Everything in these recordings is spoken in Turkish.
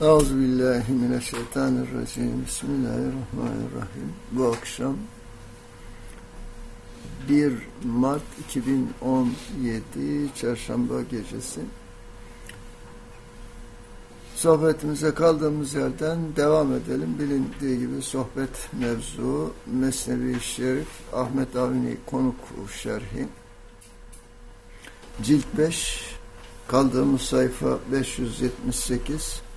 Euzubillahimineşşeytanirracim. Bismillahirrahmanirrahim. Bu akşam 1 Mart 2017 Çarşamba gecesi sohbetimize kaldığımız yerden devam edelim. Bilindiği gibi sohbet mevzu Mesnevi Şerif Ahmet Avni Konuk Şerhi Cilt 5 kaldığımız sayfa 578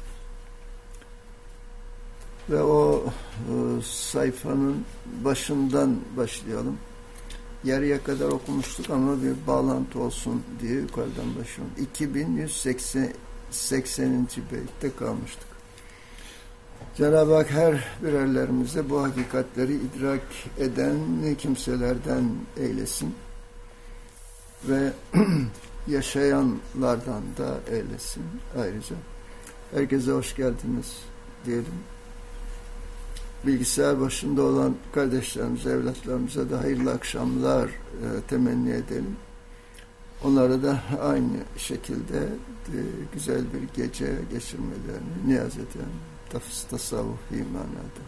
ve o e, sayfanın başından başlayalım. Yarıya kadar okumuştuk ama bir bağlantı olsun diye yukarıdan başlayalım. 2180 80. beytte kalmıştık. Cenab-ı Hak her birerlerimize bu hakikatleri idrak eden kimselerden eylesin ve yaşayanlardan da eylesin ayrıca. Herkese hoş geldiniz diyelim bilgisayar başında olan kardeşlerimize, evlatlarımıza da hayırlı akşamlar e, temenni edelim. Onlara da aynı şekilde e, güzel bir gece geçirmelerini niyaz edelim. Tafs tasavvuf imanada.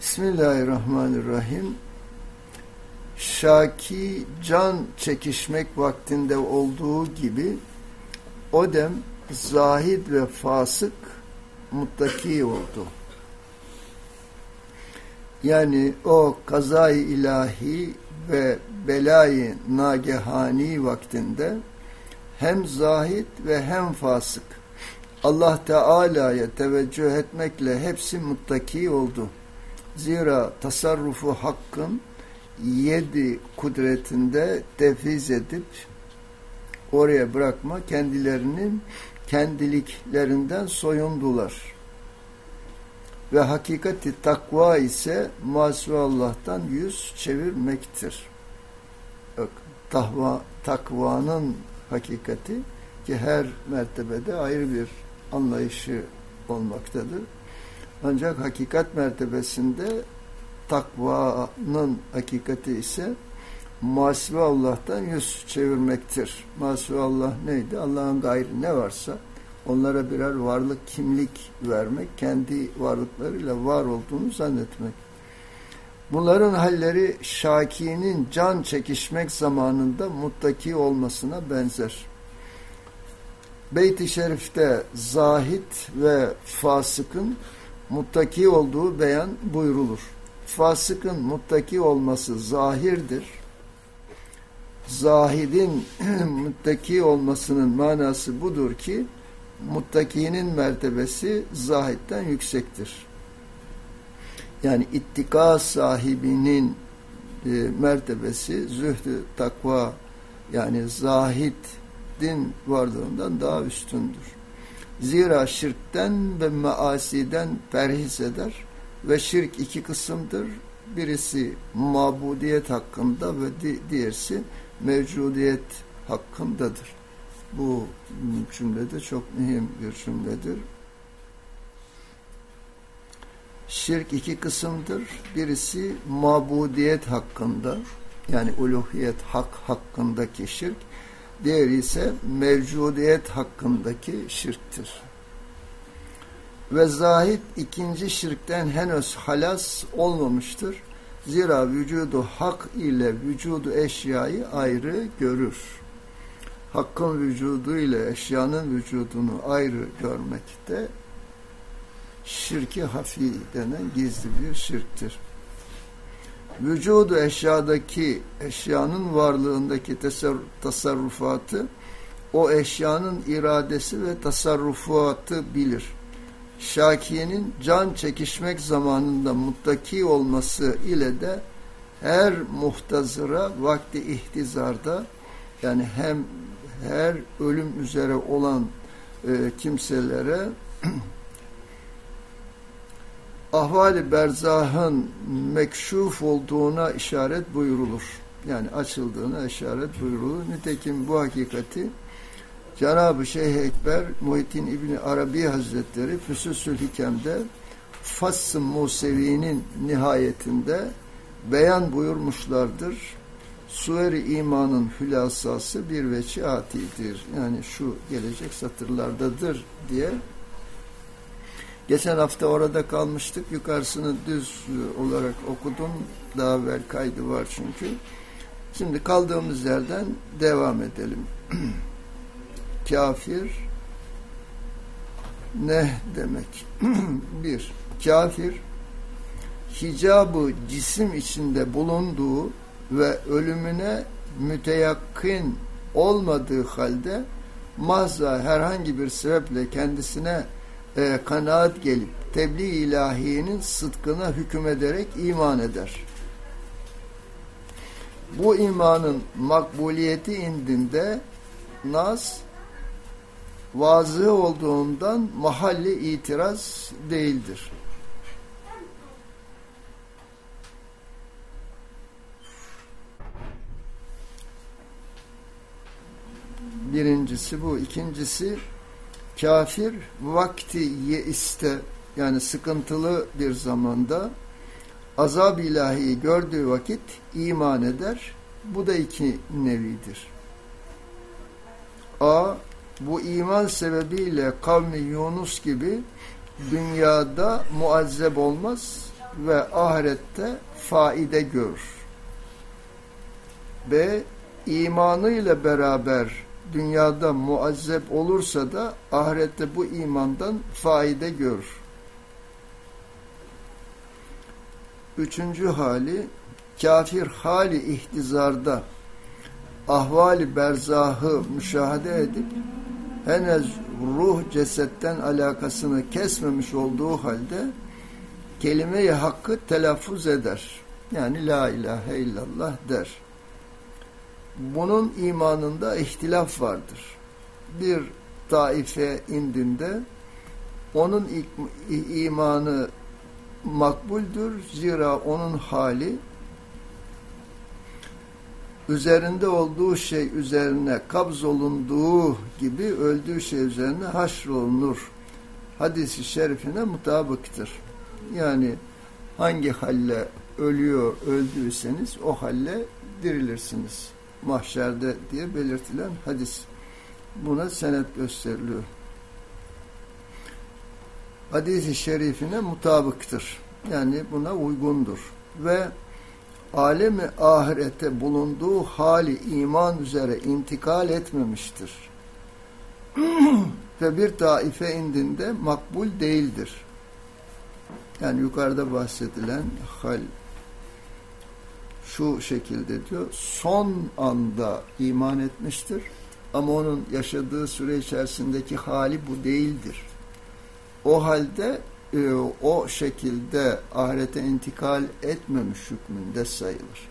Bismillahirrahmanirrahim. Şaki can çekişmek vaktinde olduğu gibi o dem zahid ve fasık muttaki oldu. Yani o kazayı ilahi ve belayı nagehani vaktinde hem zahid ve hem fasık Allah Teala'ya teveccüh etmekle hepsi muttaki oldu. Zira tasarrufu hakkın yedi kudretinde tefiz edip oraya bırakma kendilerinin kendiliklerinden soyundular. Ve hakikati takva ise Allah'tan yüz çevirmektir. Tahva, takvanın hakikati ki her mertebede ayrı bir anlayışı olmaktadır. Ancak hakikat mertebesinde takvanın hakikati ise masvi Allah'tan yüz çevirmektir. Masvi Allah neydi? Allah'ın gayrı ne varsa onlara birer varlık kimlik vermek, kendi varlıklarıyla var olduğunu zannetmek. Bunların halleri Şaki'nin can çekişmek zamanında muttaki olmasına benzer. Beyt-i Şerif'te zahit ve fasıkın muttaki olduğu beyan buyrulur. Fasıkın muttaki olması zahirdir. Zahidin muttaki olmasının manası budur ki muttakinin mertebesi zahitten yüksektir. Yani ittika sahibinin e, mertebesi zühdü takva yani zahidin varlığından daha üstündür. Zira şirkten ve maasiden perhis eder ve şirk iki kısımdır. Birisi mabudiyet hakkında ve di diğerisi mevcudiyet hakkındadır. Bu cümle de çok mühim bir cümledir. Şirk iki kısımdır. Birisi mabudiyet hakkında yani uluhiyet hak hakkındaki şirk. Diğeri ise mevcudiyet hakkındaki şirktir. Ve zahid ikinci şirkten henüz halas olmamıştır. Zira vücudu hak ile vücudu eşyayı ayrı görür hakkın vücudu ile eşyanın vücudunu ayrı görmekte şirki hafi denen gizli bir şirktir. Vücudu eşyadaki eşyanın varlığındaki tasarrufatı o eşyanın iradesi ve tasarrufatı bilir. Şakiye'nin can çekişmek zamanında muttaki olması ile de her muhtazıra vakti ihtizarda yani hem her ölüm üzere olan e, kimselere ahvali berzahın mekşuf olduğuna işaret buyurulur. Yani açıldığına işaret buyurulur. Nitekim bu hakikati Cenab-ı Şeyh Ekber Muhittin İbni Arabi Hazretleri Füsusül Hikem'de Fass-ı Musevi'nin nihayetinde beyan buyurmuşlardır suver imanın hülasası bir veçiatidir. Yani şu gelecek satırlardadır diye Geçen hafta orada kalmıştık. Yukarısını düz olarak okudum. Daha evvel kaydı var çünkü. Şimdi kaldığımız yerden devam edelim. Kafir ne demek? Bir, kafir hicabı cisim içinde bulunduğu ve ölümüne müteyakkın olmadığı halde mazza herhangi bir sebeple kendisine e, kanaat gelip tebliğ ilahiyenin sıdkına hükmederek iman eder. Bu imanın makbuliyeti indinde nas vazı olduğundan mahalli itiraz değildir. Birincisi bu. ikincisi kafir vakti yeiste yani sıkıntılı bir zamanda azab ilahiyi gördüğü vakit iman eder. Bu da iki nevidir. A. Bu iman sebebiyle kavmi Yunus gibi dünyada muazzeb olmaz ve ahirette faide görür. B. imanıyla beraber dünyada muazzeb olursa da ahirette bu imandan faide görür. Üçüncü hali kafir hali ihtizarda ahvali berzahı müşahede edip henüz ruh cesetten alakasını kesmemiş olduğu halde kelime-i hakkı telaffuz eder. Yani la ilahe illallah der bunun imanında ihtilaf vardır. Bir taife indinde onun imanı makbuldür. Zira onun hali üzerinde olduğu şey üzerine kabz olunduğu gibi öldüğü şey üzerine haşrolunur. Hadisi şerifine mutabıktır. Yani hangi halle ölüyor, öldüyseniz o halle dirilirsiniz mahşerde diye belirtilen hadis. Buna senet gösteriliyor. Hadis-i şerifine mutabıktır. Yani buna uygundur. Ve alemi ahirete bulunduğu hali iman üzere intikal etmemiştir. Ve bir taife indinde makbul değildir. Yani yukarıda bahsedilen hal şu şekilde diyor. Son anda iman etmiştir. Ama onun yaşadığı süre içerisindeki hali bu değildir. O halde e, o şekilde ahirete intikal etmemiş hükmünde sayılır.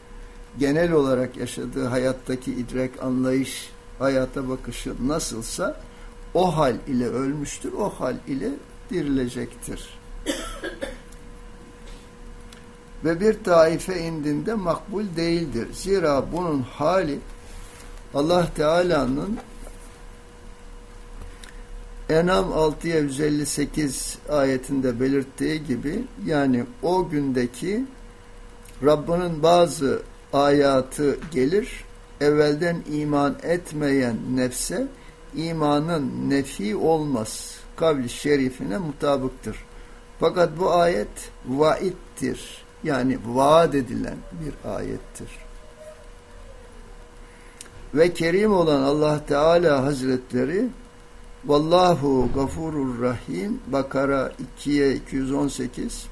Genel olarak yaşadığı hayattaki idrak, anlayış, hayata bakışı nasılsa o hal ile ölmüştür, o hal ile dirilecektir ve bir taife indinde makbul değildir. Zira bunun hali Allah Teala'nın Enam 6'ya 158 ayetinde belirttiği gibi yani o gündeki Rabbinin bazı ayatı gelir evvelden iman etmeyen nefse imanın nefi olmaz kavli şerifine mutabıktır. Fakat bu ayet vaittir yani vaat edilen bir ayettir. Ve kerim olan Allah Teala Hazretleri Vallahu gafurur rahim Bakara 2'ye 218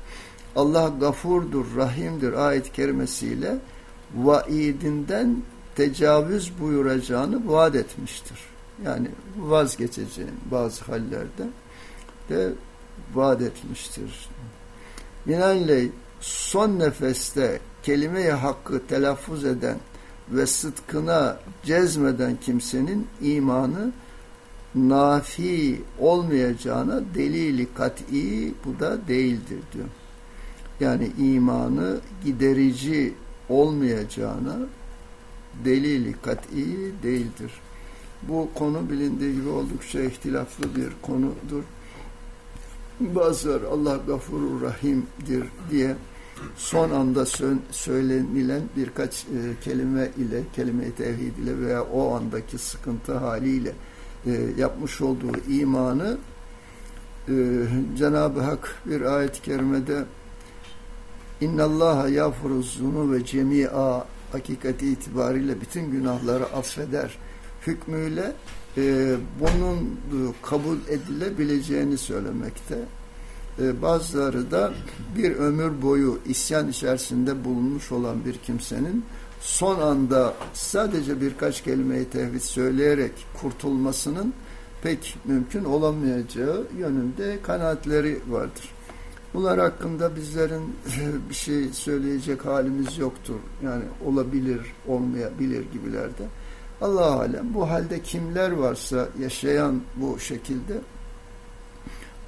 Allah gafurdur, rahimdir ayet kerimesiyle vaidinden tecavüz buyuracağını vaat etmiştir. Yani vazgeçeceğin bazı hallerde de vaat etmiştir. Binaenaleyh son nefeste kelime-i hakkı telaffuz eden ve sıdkına cezmeden kimsenin imanı nafi olmayacağına delili kat'i bu da değildir diyor. Yani imanı giderici olmayacağına delili kat'i değildir. Bu konu bilindiği gibi oldukça ihtilaflı bir konudur. Bazıları Allah gafurur rahimdir diye son anda söylenilen birkaç e, kelime ile, kelime-i tevhid ile veya o andaki sıkıntı haliyle e, yapmış olduğu imanı Ee, Cenab-ı Hak bir ayet-i kerimede İnnallaha yafuruzunu ve cemi'a hakikati itibariyle bütün günahları affeder hükmüyle e, bunun e, kabul edilebileceğini söylemekte. E, bazıları da bir ömür boyu isyan içerisinde bulunmuş olan bir kimsenin son anda sadece birkaç kelimeyi tevhid söyleyerek kurtulmasının pek mümkün olamayacağı yönünde kanaatleri vardır. Bunlar hakkında bizlerin bir şey söyleyecek halimiz yoktur. Yani olabilir, olmayabilir gibilerde. Allah alem bu halde kimler varsa yaşayan bu şekilde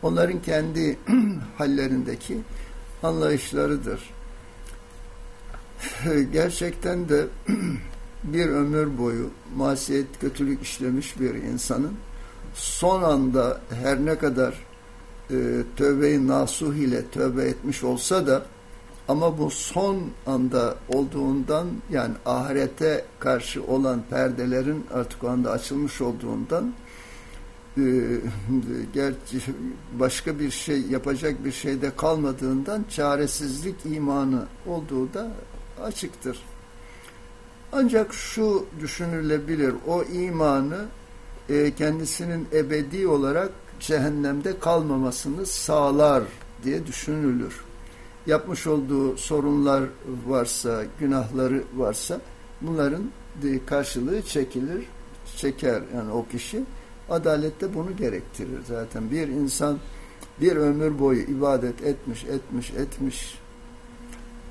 onların kendi hallerindeki anlayışlarıdır. Gerçekten de bir ömür boyu masiyet, kötülük işlemiş bir insanın son anda her ne kadar e, tövbe-i nasuh ile tövbe etmiş olsa da ama bu son anda olduğundan yani ahirete karşı olan perdelerin artık o anda açılmış olduğundan e, gerçi başka bir şey yapacak bir şeyde kalmadığından çaresizlik imanı olduğu da açıktır. Ancak şu düşünülebilir, o imanı e, kendisinin ebedi olarak cehennemde kalmamasını sağlar diye düşünülür. Yapmış olduğu sorunlar varsa, günahları varsa bunların karşılığı çekilir, çeker yani o kişi. Adalette bunu gerektirir zaten. Bir insan bir ömür boyu ibadet etmiş, etmiş, etmiş,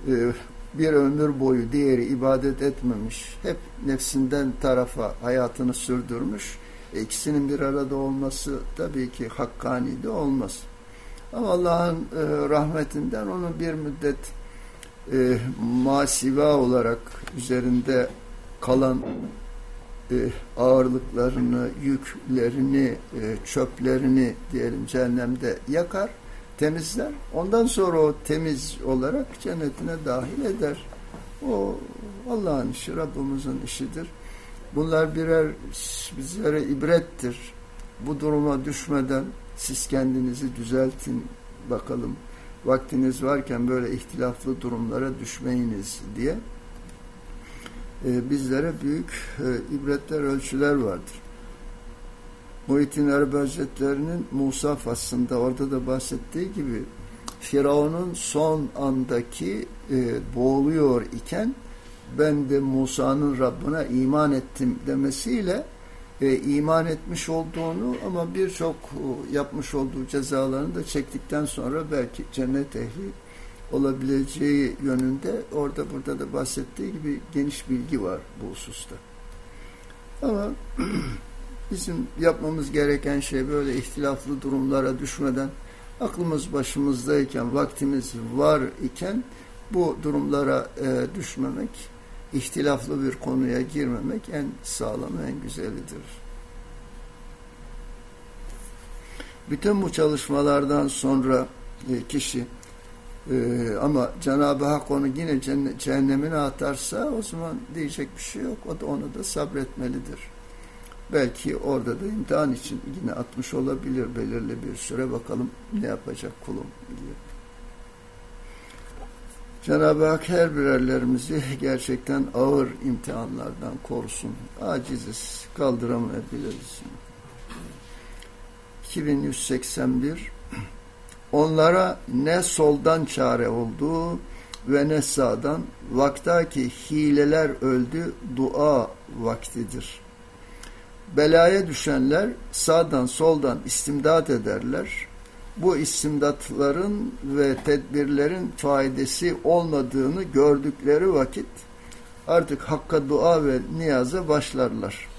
e, bir ömür boyu diğeri ibadet etmemiş, hep nefsinden tarafa hayatını sürdürmüş İkisinin bir arada olması tabii ki hakkani de olmaz. Ama Allah'ın e, rahmetinden onu bir müddet e, masiva olarak üzerinde kalan e, ağırlıklarını, yüklerini, e, çöplerini diyelim cehennemde yakar, temizler. Ondan sonra o temiz olarak cennetine dahil eder. O Allah'ın işi, Rabbimizin işidir. Bunlar birer bizlere ibrettir. Bu duruma düşmeden siz kendinizi düzeltin bakalım. Vaktiniz varken böyle ihtilaflı durumlara düşmeyiniz diye bizlere büyük e, ibretler, ölçüler vardır. Muhittin Arabi Hazretleri'nin Musa faslında orada da bahsettiği gibi Firavun'un son andaki e, boğuluyor iken ben de Musa'nın Rabbine iman ettim demesiyle e, iman etmiş olduğunu ama birçok e, yapmış olduğu cezalarını da çektikten sonra belki cennet ehli olabileceği yönünde orada burada da bahsettiği gibi geniş bilgi var bu hususta. Ama bizim yapmamız gereken şey böyle ihtilaflı durumlara düşmeden aklımız başımızdayken, vaktimiz var iken bu durumlara e, düşmemek ihtilaflı bir konuya girmemek en sağlamı, en güzelidir. Bütün bu çalışmalardan sonra e, kişi e, ama Cenab-ı Hak onu yine cehennemine atarsa o zaman diyecek bir şey yok. O da onu da sabretmelidir. Belki orada da imtihan için yine atmış olabilir belirli bir süre bakalım ne yapacak kulum diye. Cenab-ı Hak her birerlerimizi gerçekten ağır imtihanlardan korusun. Aciziz, kaldıramayabiliriz. 2181 Onlara ne soldan çare oldu ve ne sağdan vaktaki hileler öldü dua vaktidir. Belaya düşenler sağdan soldan istimdat ederler bu istimdatların ve tedbirlerin faydası olmadığını gördükleri vakit artık Hakk'a dua ve niyaza başlarlar.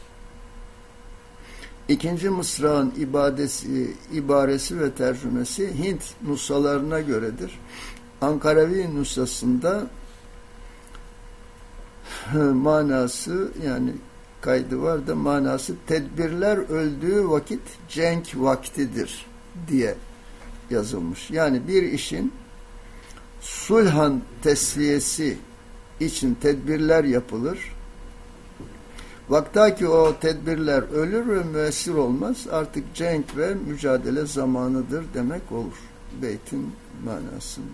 İkinci mısrağın ibadesi, ibaresi ve tercümesi Hint nusalarına göredir. Ankaravi nusasında manası yani kaydı var da manası tedbirler öldüğü vakit cenk vaktidir diye yazılmış. Yani bir işin sulhan tesliyesi için tedbirler yapılır. Vaktaki o tedbirler ölür ve müessir olmaz. Artık cenk ve mücadele zamanıdır demek olur. Beytin manasını.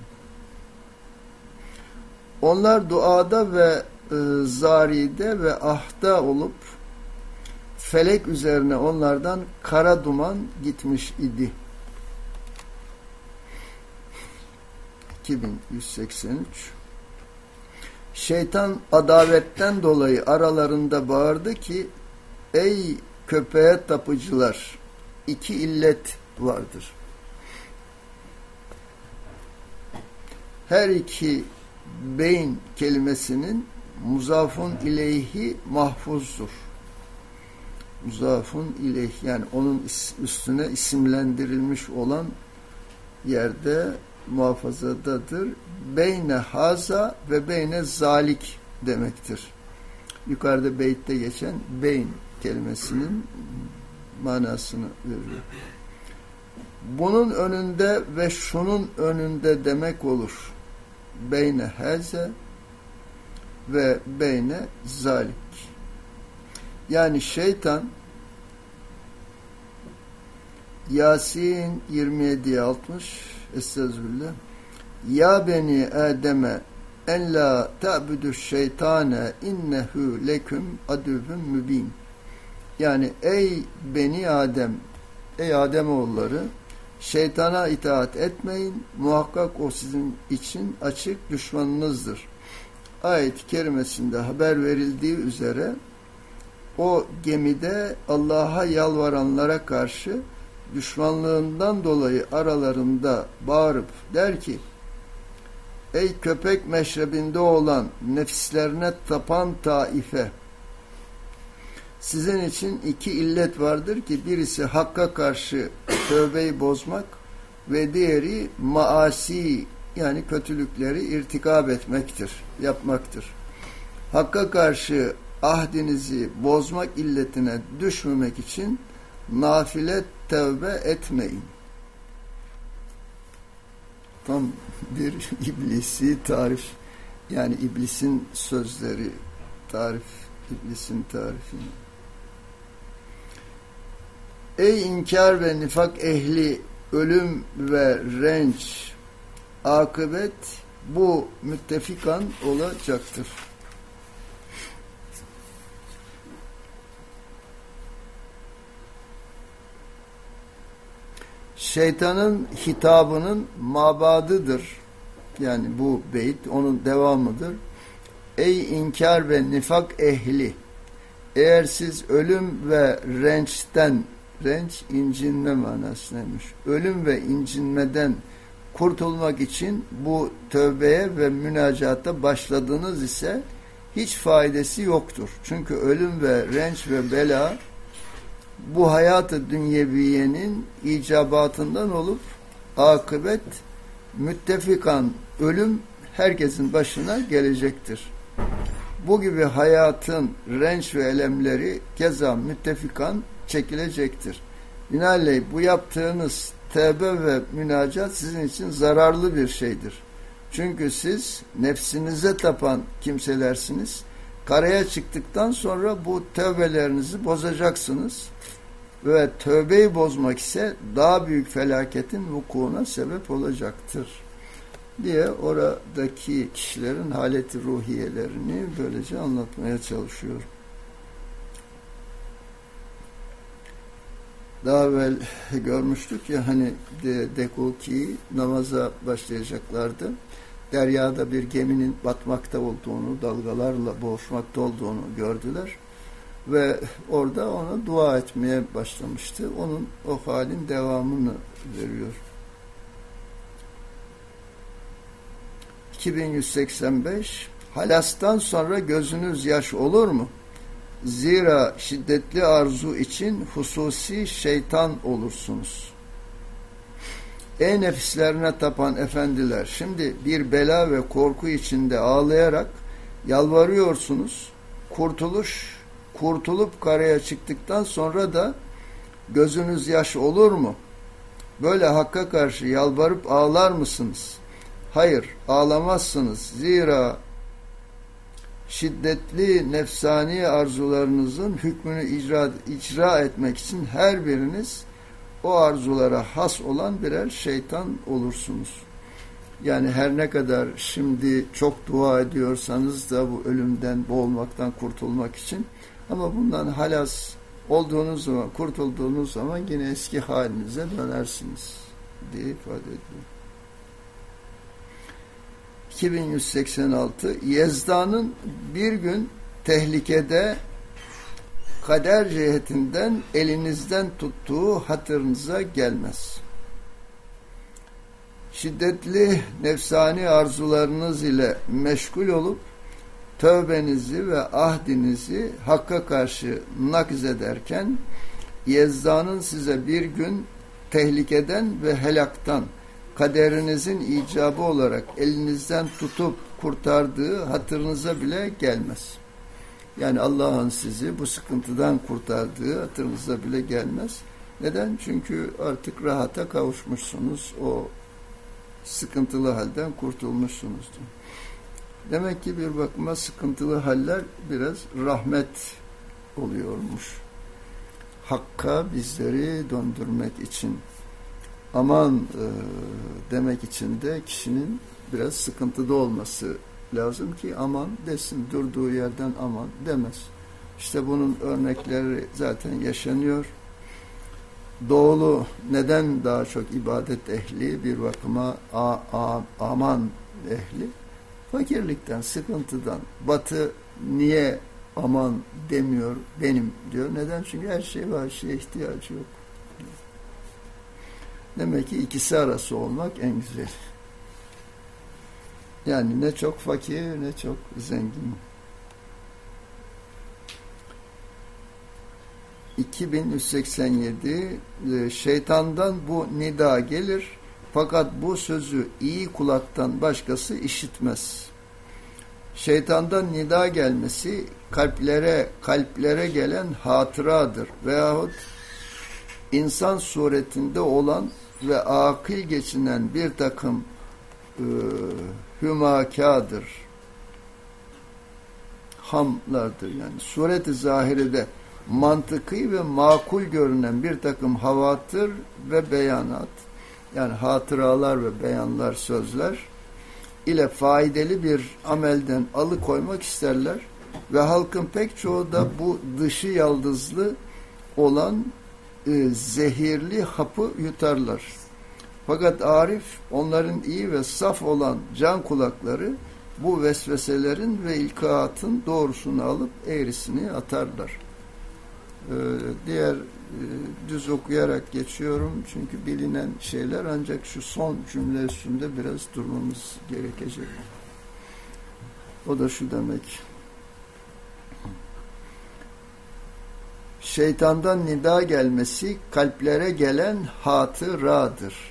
Onlar duada ve e, zaride ve ahda olup felek üzerine onlardan kara duman gitmiş idi. 2183 Şeytan adavetten dolayı aralarında bağırdı ki ey köpeğe tapıcılar iki illet vardır. Her iki beyin kelimesinin muzafun ileyhi mahfuzdur. Muzafun ileyh yani onun üstüne isimlendirilmiş olan yerde muhafazadadır. Beyne haza ve beyne zalik demektir. Yukarıda beytte geçen beyn kelimesinin manasını veriyor. Bunun önünde ve şunun önünde demek olur. Beyne haze ve beyne zalik. Yani şeytan Yasin 27'ye 60 Estağfirullah. Ya beni Adem'e en la ta'budu şeytane innehu leküm adüvün mübin. Yani ey beni Adem, ey Adem oğulları şeytana itaat etmeyin. Muhakkak o sizin için açık düşmanınızdır. Ayet-i kerimesinde haber verildiği üzere o gemide Allah'a yalvaranlara karşı düşmanlığından dolayı aralarında bağırıp der ki Ey köpek meşrebinde olan nefislerine tapan taife sizin için iki illet vardır ki birisi hakka karşı tövbeyi bozmak ve diğeri maasi yani kötülükleri irtikab etmektir, yapmaktır. Hakka karşı ahdinizi bozmak illetine düşmemek için nafile tevbe etmeyin. Tam bir iblisi tarif yani iblisin sözleri tarif iblisin tarifi. Ey inkar ve nifak ehli ölüm ve renç akıbet bu müttefikan olacaktır. Şeytanın hitabının mabadıdır. Yani bu beyt onun devamıdır. Ey inkar ve nifak ehli! Eğer siz ölüm ve rençten, renç incinme manasıymış. Ölüm ve incinmeden kurtulmak için bu tövbeye ve münacata başladınız ise hiç faydası yoktur. Çünkü ölüm ve renç ve bela bu hayatı dünyeviyenin icabatından olup akıbet müttefikan ölüm herkesin başına gelecektir. Bu gibi hayatın renç ve elemleri keza müttefikan çekilecektir. Binaenaleyh bu yaptığınız tevbe ve münacat sizin için zararlı bir şeydir. Çünkü siz nefsinize tapan kimselersiniz. Karaya çıktıktan sonra bu tövbelerinizi bozacaksınız ve tövbeyi bozmak ise daha büyük felaketin vukuuna sebep olacaktır diye oradaki kişilerin haleti ruhiyelerini böylece anlatmaya çalışıyor. Daha evvel görmüştük ya hani de, Dekuki namaza başlayacaklardı. Deryada bir geminin batmakta olduğunu, dalgalarla boğuşmakta olduğunu gördüler ve orada ona dua etmeye başlamıştı. Onun o halin devamını veriyor. 2185 Halastan sonra gözünüz yaş olur mu? Zira şiddetli arzu için hususi şeytan olursunuz. Ey nefislerine tapan efendiler, şimdi bir bela ve korku içinde ağlayarak yalvarıyorsunuz. Kurtuluş kurtulup karaya çıktıktan sonra da gözünüz yaş olur mu? Böyle hakka karşı yalvarıp ağlar mısınız? Hayır, ağlamazsınız. Zira şiddetli nefsani arzularınızın hükmünü icra, icra etmek için her biriniz o arzulara has olan birer şeytan olursunuz. Yani her ne kadar şimdi çok dua ediyorsanız da bu ölümden, boğulmaktan kurtulmak için ama bundan halas olduğunuz zaman, kurtulduğunuz zaman yine eski halinize dönersiniz diye ifade ediyor. 2186 Yezda'nın bir gün tehlikede kader cihetinden elinizden tuttuğu hatırınıza gelmez. Şiddetli nefsani arzularınız ile meşgul olup tövbenizi ve ahdinizi Hakk'a karşı nakz ederken Yezda'nın size bir gün tehlikeden ve helaktan kaderinizin icabı olarak elinizden tutup kurtardığı hatırınıza bile gelmez. Yani Allah'ın sizi bu sıkıntıdan kurtardığı hatırınıza bile gelmez. Neden? Çünkü artık rahata kavuşmuşsunuz. O sıkıntılı halden kurtulmuşsunuzdur. Demek ki bir bakıma sıkıntılı haller biraz rahmet oluyormuş. Hakka bizleri döndürmek için aman e, demek için de kişinin biraz sıkıntıda olması lazım ki aman desin durduğu yerden aman demez. İşte bunun örnekleri zaten yaşanıyor. Doğulu neden daha çok ibadet ehli bir bakıma a, a, aman ehli? Fakirlikten, sıkıntıdan. Batı niye aman demiyor benim diyor. Neden? Çünkü her şey var, şeye ihtiyacı yok. Demek ki ikisi arası olmak en güzel. Yani ne çok fakir ne çok zengin. 2187 e, şeytandan bu nida gelir fakat bu sözü iyi kulaktan başkası işitmez. Şeytandan nida gelmesi kalplere kalplere gelen hatıradır veyahut insan suretinde olan ve akıl geçinen bir takım e, hümakadır. Hamlardır yani. Suret-i zahirede mantıkı ve makul görünen bir takım havatır ve beyanat yani hatıralar ve beyanlar, sözler ile faydalı bir amelden alıkoymak isterler ve halkın pek çoğu da bu dışı yaldızlı olan e, zehirli hapı yutarlar. Fakat Arif onların iyi ve saf olan can kulakları bu vesveselerin ve ilkaatın doğrusunu alıp eğrisini atarlar. Ee, diğer e, düz okuyarak geçiyorum çünkü bilinen şeyler ancak şu son cümle üstünde biraz durmamız gerekecek. O da şu demek. Şeytandan nida gelmesi kalplere gelen hatıradır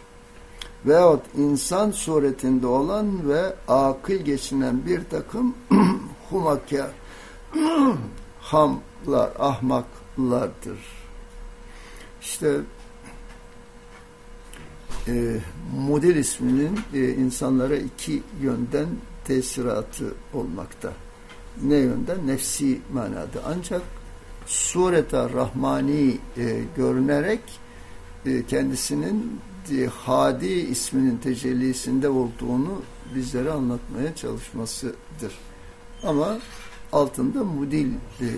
veyahut insan suretinde olan ve akıl geçinen bir takım humakar, hamlar, ahmaklardır. İşte e, model isminin e, insanlara iki yönden tesiratı olmakta. Ne yönden? Nefsi manada. Ancak sureta rahmani e, görünerek e, kendisinin Hadi isminin tecellisinde olduğunu bizlere anlatmaya çalışmasıdır. Ama altında Mudil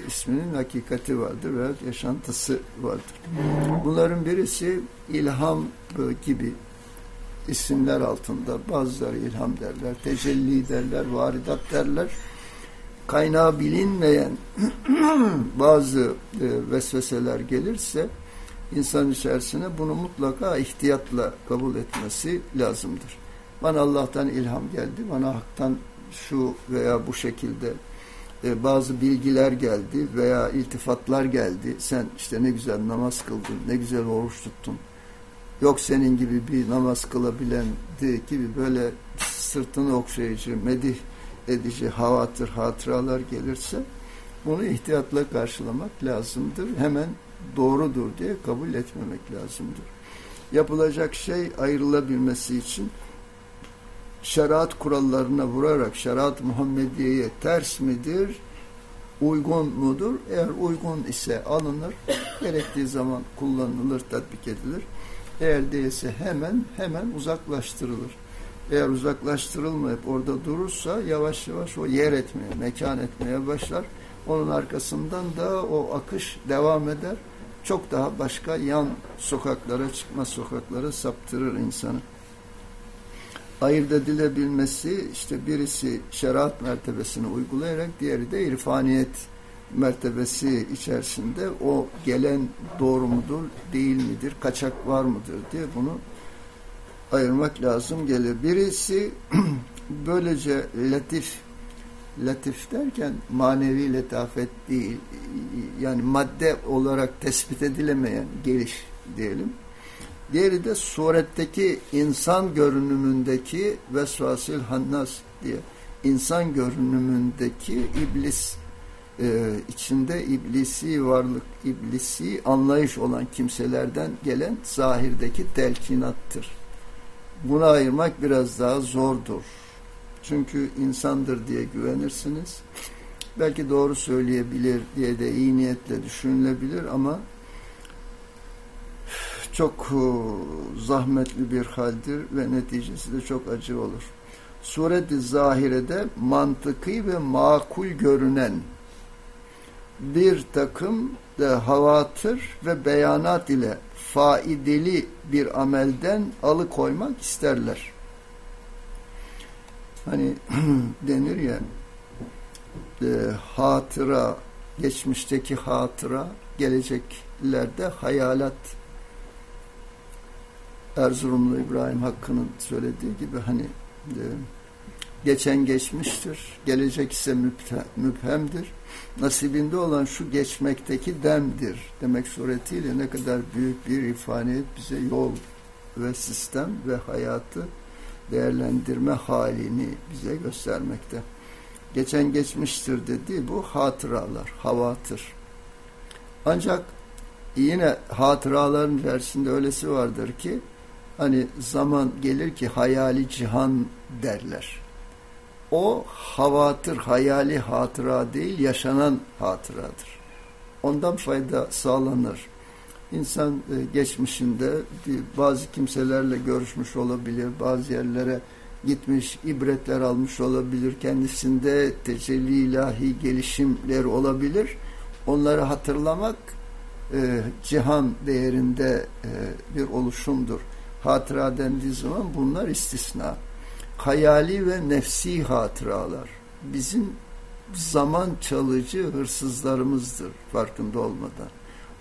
isminin hakikati vardır veya yaşantısı vardır. Bunların birisi ilham gibi isimler altında bazıları ilham derler, tecelli derler, varidat derler. Kaynağı bilinmeyen bazı e, vesveseler gelirse insan içerisine bunu mutlaka ihtiyatla kabul etmesi lazımdır. Bana Allah'tan ilham geldi, bana haktan şu veya bu şekilde e, bazı bilgiler geldi veya iltifatlar geldi. Sen işte ne güzel namaz kıldın, ne güzel oruç tuttun. Yok senin gibi bir namaz kılabilen gibi böyle sırtını okşayıcı, medih edici havatır, hatıralar gelirse bunu ihtiyatla karşılamak lazımdır. Hemen doğrudur diye kabul etmemek lazımdır. Yapılacak şey ayrılabilmesi için şeriat kurallarına vurarak şeriat Muhammediye'ye ters midir, uygun mudur? Eğer uygun ise alınır, gerektiği zaman kullanılır, tatbik edilir. Eğer değilse hemen hemen uzaklaştırılır. Eğer uzaklaştırılmayıp orada durursa yavaş yavaş o yer etmeye, mekan etmeye başlar. Onun arkasından da o akış devam eder. Çok daha başka yan sokaklara, çıkma sokaklara saptırır insanı. Ayırt edilebilmesi işte birisi şeriat mertebesini uygulayarak diğeri de irfaniyet mertebesi içerisinde o gelen doğru mudur, değil midir, kaçak var mıdır diye bunu ayırmak lazım gelir. Birisi böylece latif latif derken manevi letafet değil yani madde olarak tespit edilemeyen geliş diyelim. Diğeri de suretteki insan görünümündeki vesvasil hannas diye insan görünümündeki iblis e, içinde iblisi varlık, iblisi anlayış olan kimselerden gelen zahirdeki telkinattır. Buna ayırmak biraz daha zordur. Çünkü insandır diye güvenirsiniz. Belki doğru söyleyebilir diye de iyi niyetle düşünülebilir ama çok e, zahmetli bir haldir ve neticesi de çok acı olur. Suret-i zahirede mantıki ve makul görünen bir takım de havatır ve beyanat ile faideli bir amelden alıkoymak isterler. Hani denir ya e, hatıra, geçmişteki hatıra, geleceklerde hayalat Erzurumlu İbrahim Hakkı'nın söylediği gibi hani e, geçen geçmiştir, gelecek ise müphemdir. Nasibinde olan şu geçmekteki demdir demek suretiyle ne kadar büyük bir ifaniyet bize yol ve sistem ve hayatı değerlendirme halini bize göstermekte. Geçen geçmiştir dediği bu hatıralar, havatır. Ancak yine hatıraların içerisinde öylesi vardır ki hani zaman gelir ki hayali cihan derler. O havatır, hayali hatıra değil, yaşanan hatıradır. Ondan fayda sağlanır. İnsan e, geçmişinde bazı kimselerle görüşmüş olabilir, bazı yerlere gitmiş, ibretler almış olabilir, kendisinde tecelli ilahi gelişimler olabilir. Onları hatırlamak e, cihan değerinde e, bir oluşumdur. Hatıra dendiği zaman bunlar istisna hayali ve nefsi hatıralar bizim zaman çalıcı hırsızlarımızdır farkında olmadan.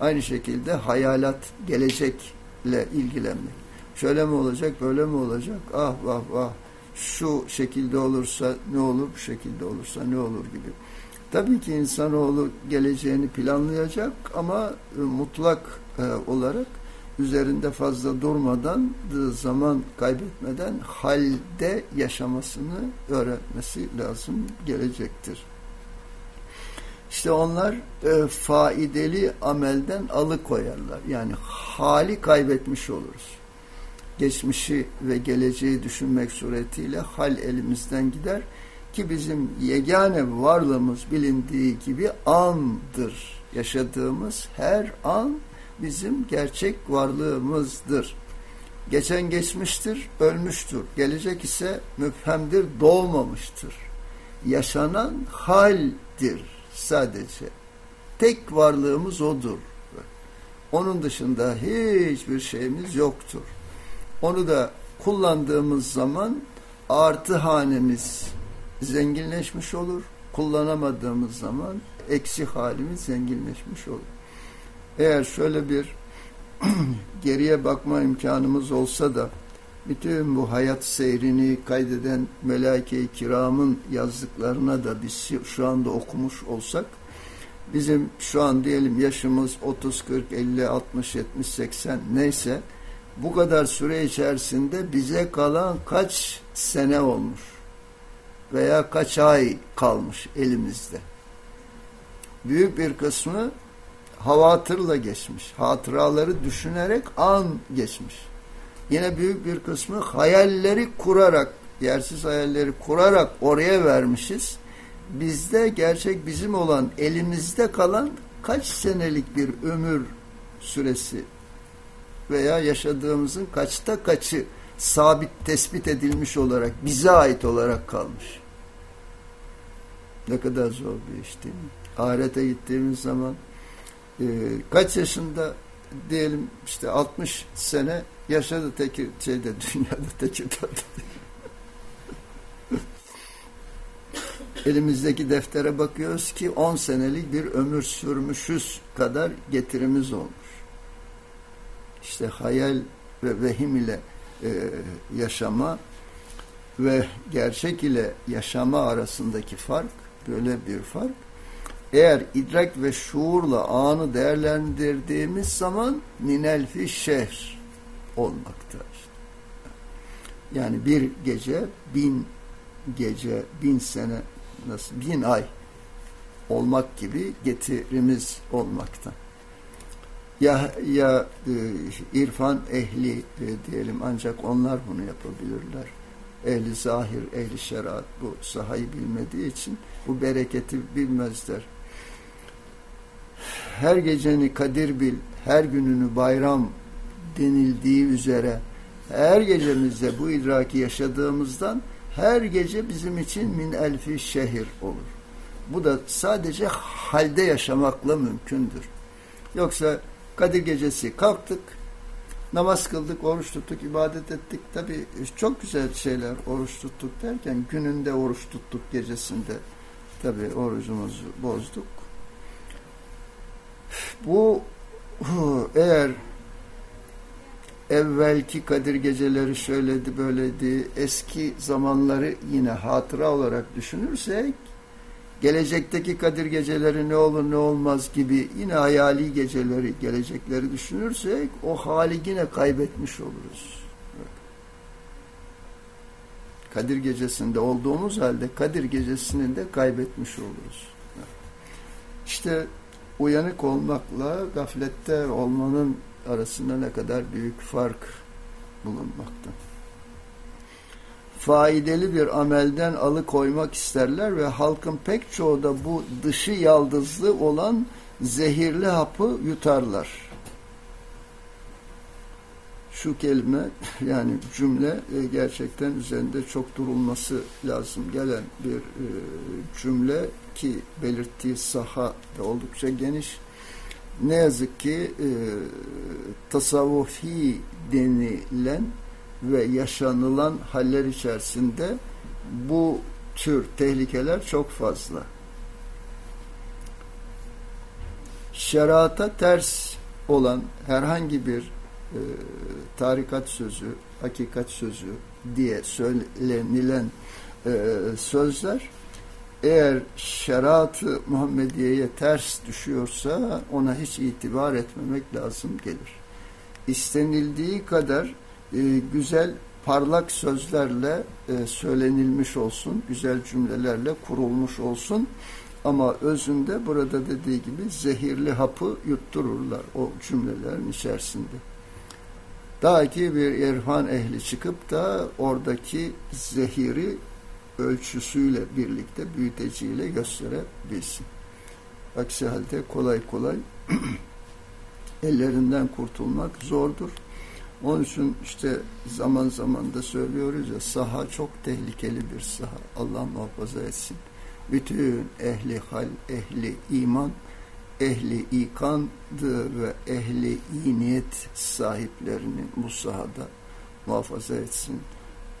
Aynı şekilde hayalat gelecekle ilgilenmek. Şöyle mi olacak, böyle mi olacak? Ah vah vah. Şu şekilde olursa ne olur, bu şekilde olursa ne olur gibi. Tabii ki insanoğlu geleceğini planlayacak ama e, mutlak e, olarak üzerinde fazla durmadan, zaman kaybetmeden halde yaşamasını öğretmesi lazım gelecektir. İşte onlar e, faideli amelden alıkoyarlar. Yani hali kaybetmiş oluruz. Geçmişi ve geleceği düşünmek suretiyle hal elimizden gider ki bizim yegane varlığımız bilindiği gibi andır. Yaşadığımız her an bizim gerçek varlığımızdır. Geçen geçmiştir, ölmüştür. Gelecek ise müphemdir, doğmamıştır. Yaşanan haldir sadece. Tek varlığımız odur. Onun dışında hiçbir şeyimiz yoktur. Onu da kullandığımız zaman artı hanemiz zenginleşmiş olur. Kullanamadığımız zaman eksi halimiz zenginleşmiş olur. Eğer şöyle bir geriye bakma imkanımız olsa da bütün bu hayat seyrini kaydeden melaike-i kiramın yazdıklarına da biz şu anda okumuş olsak bizim şu an diyelim yaşımız 30, 40, 50, 60, 70, 80 neyse bu kadar süre içerisinde bize kalan kaç sene olmuş veya kaç ay kalmış elimizde. Büyük bir kısmı havatırla geçmiş. Hatıraları düşünerek an geçmiş. Yine büyük bir kısmı hayalleri kurarak yersiz hayalleri kurarak oraya vermişiz. Bizde gerçek bizim olan elimizde kalan kaç senelik bir ömür süresi veya yaşadığımızın kaçta kaçı sabit tespit edilmiş olarak bize ait olarak kalmış. Ne kadar zor bir iş değil mi? Ahirete gittiğimiz zaman e, kaç yaşında diyelim işte 60 sene yaşadı teki şeyde dünyada Tekirdağ'da. Elimizdeki deftere bakıyoruz ki 10 senelik bir ömür sürmüşüz kadar getirimiz olmuş. İşte hayal ve vehim ile e, yaşama ve gerçek ile yaşama arasındaki fark böyle bir fark. Eğer idrak ve şuurla anı değerlendirdiğimiz zaman ninelfi şehir olmakta. Yani bir gece bin gece, bin sene, nasıl bin ay olmak gibi getirimiz olmakta. Ya ya e, irfan ehli e, diyelim ancak onlar bunu yapabilirler. Ehli zahir, ehli şeriat bu sahayı bilmediği için bu bereketi bilmezler. Her geceni kadir bil, her gününü bayram denildiği üzere her gecemizde bu idraki yaşadığımızdan her gece bizim için min elfi şehir olur. Bu da sadece halde yaşamakla mümkündür. Yoksa Kadir gecesi kalktık, namaz kıldık, oruç tuttuk, ibadet ettik. Tabi çok güzel şeyler oruç tuttuk derken gününde oruç tuttuk, gecesinde tabi orucumuzu bozduk. Bu eğer evvelki Kadir geceleri şöyledi böyleydi eski zamanları yine hatıra olarak düşünürsek gelecekteki Kadir geceleri ne olur ne olmaz gibi yine hayali geceleri gelecekleri düşünürsek o hali yine kaybetmiş oluruz. Kadir gecesinde olduğumuz halde Kadir gecesinin de kaybetmiş oluruz. İşte uyanık olmakla gaflette olmanın arasında ne kadar büyük fark bulunmakta. Faydalı bir amelden alıkoymak isterler ve halkın pek çoğu da bu dışı yaldızlı olan zehirli hapı yutarlar. Şu kelime yani cümle e, gerçekten üzerinde çok durulması lazım gelen bir e, cümle ki belirttiği saha da oldukça geniş ne yazık ki e, tasavvufi denilen ve yaşanılan haller içerisinde bu tür tehlikeler çok fazla. Şerata ters olan herhangi bir e, tarikat sözü, hakikat sözü diye söylenilen e, sözler eğer şeriat-ı Muhammediye'ye ters düşüyorsa ona hiç itibar etmemek lazım gelir. İstenildiği kadar e, güzel parlak sözlerle e, söylenilmiş olsun, güzel cümlelerle kurulmuş olsun ama özünde burada dediği gibi zehirli hapı yuttururlar o cümlelerin içerisinde. Daha ki bir irfan ehli çıkıp da oradaki zehiri ölçüsüyle birlikte büyüteciyle gösterebilsin. Aksi halde kolay kolay ellerinden kurtulmak zordur. Onun için işte zaman zaman da söylüyoruz ya saha çok tehlikeli bir saha. Allah muhafaza etsin. Bütün ehli hal, ehli iman, ehli ikandı ve ehli iyi niyet sahiplerini bu sahada muhafaza etsin.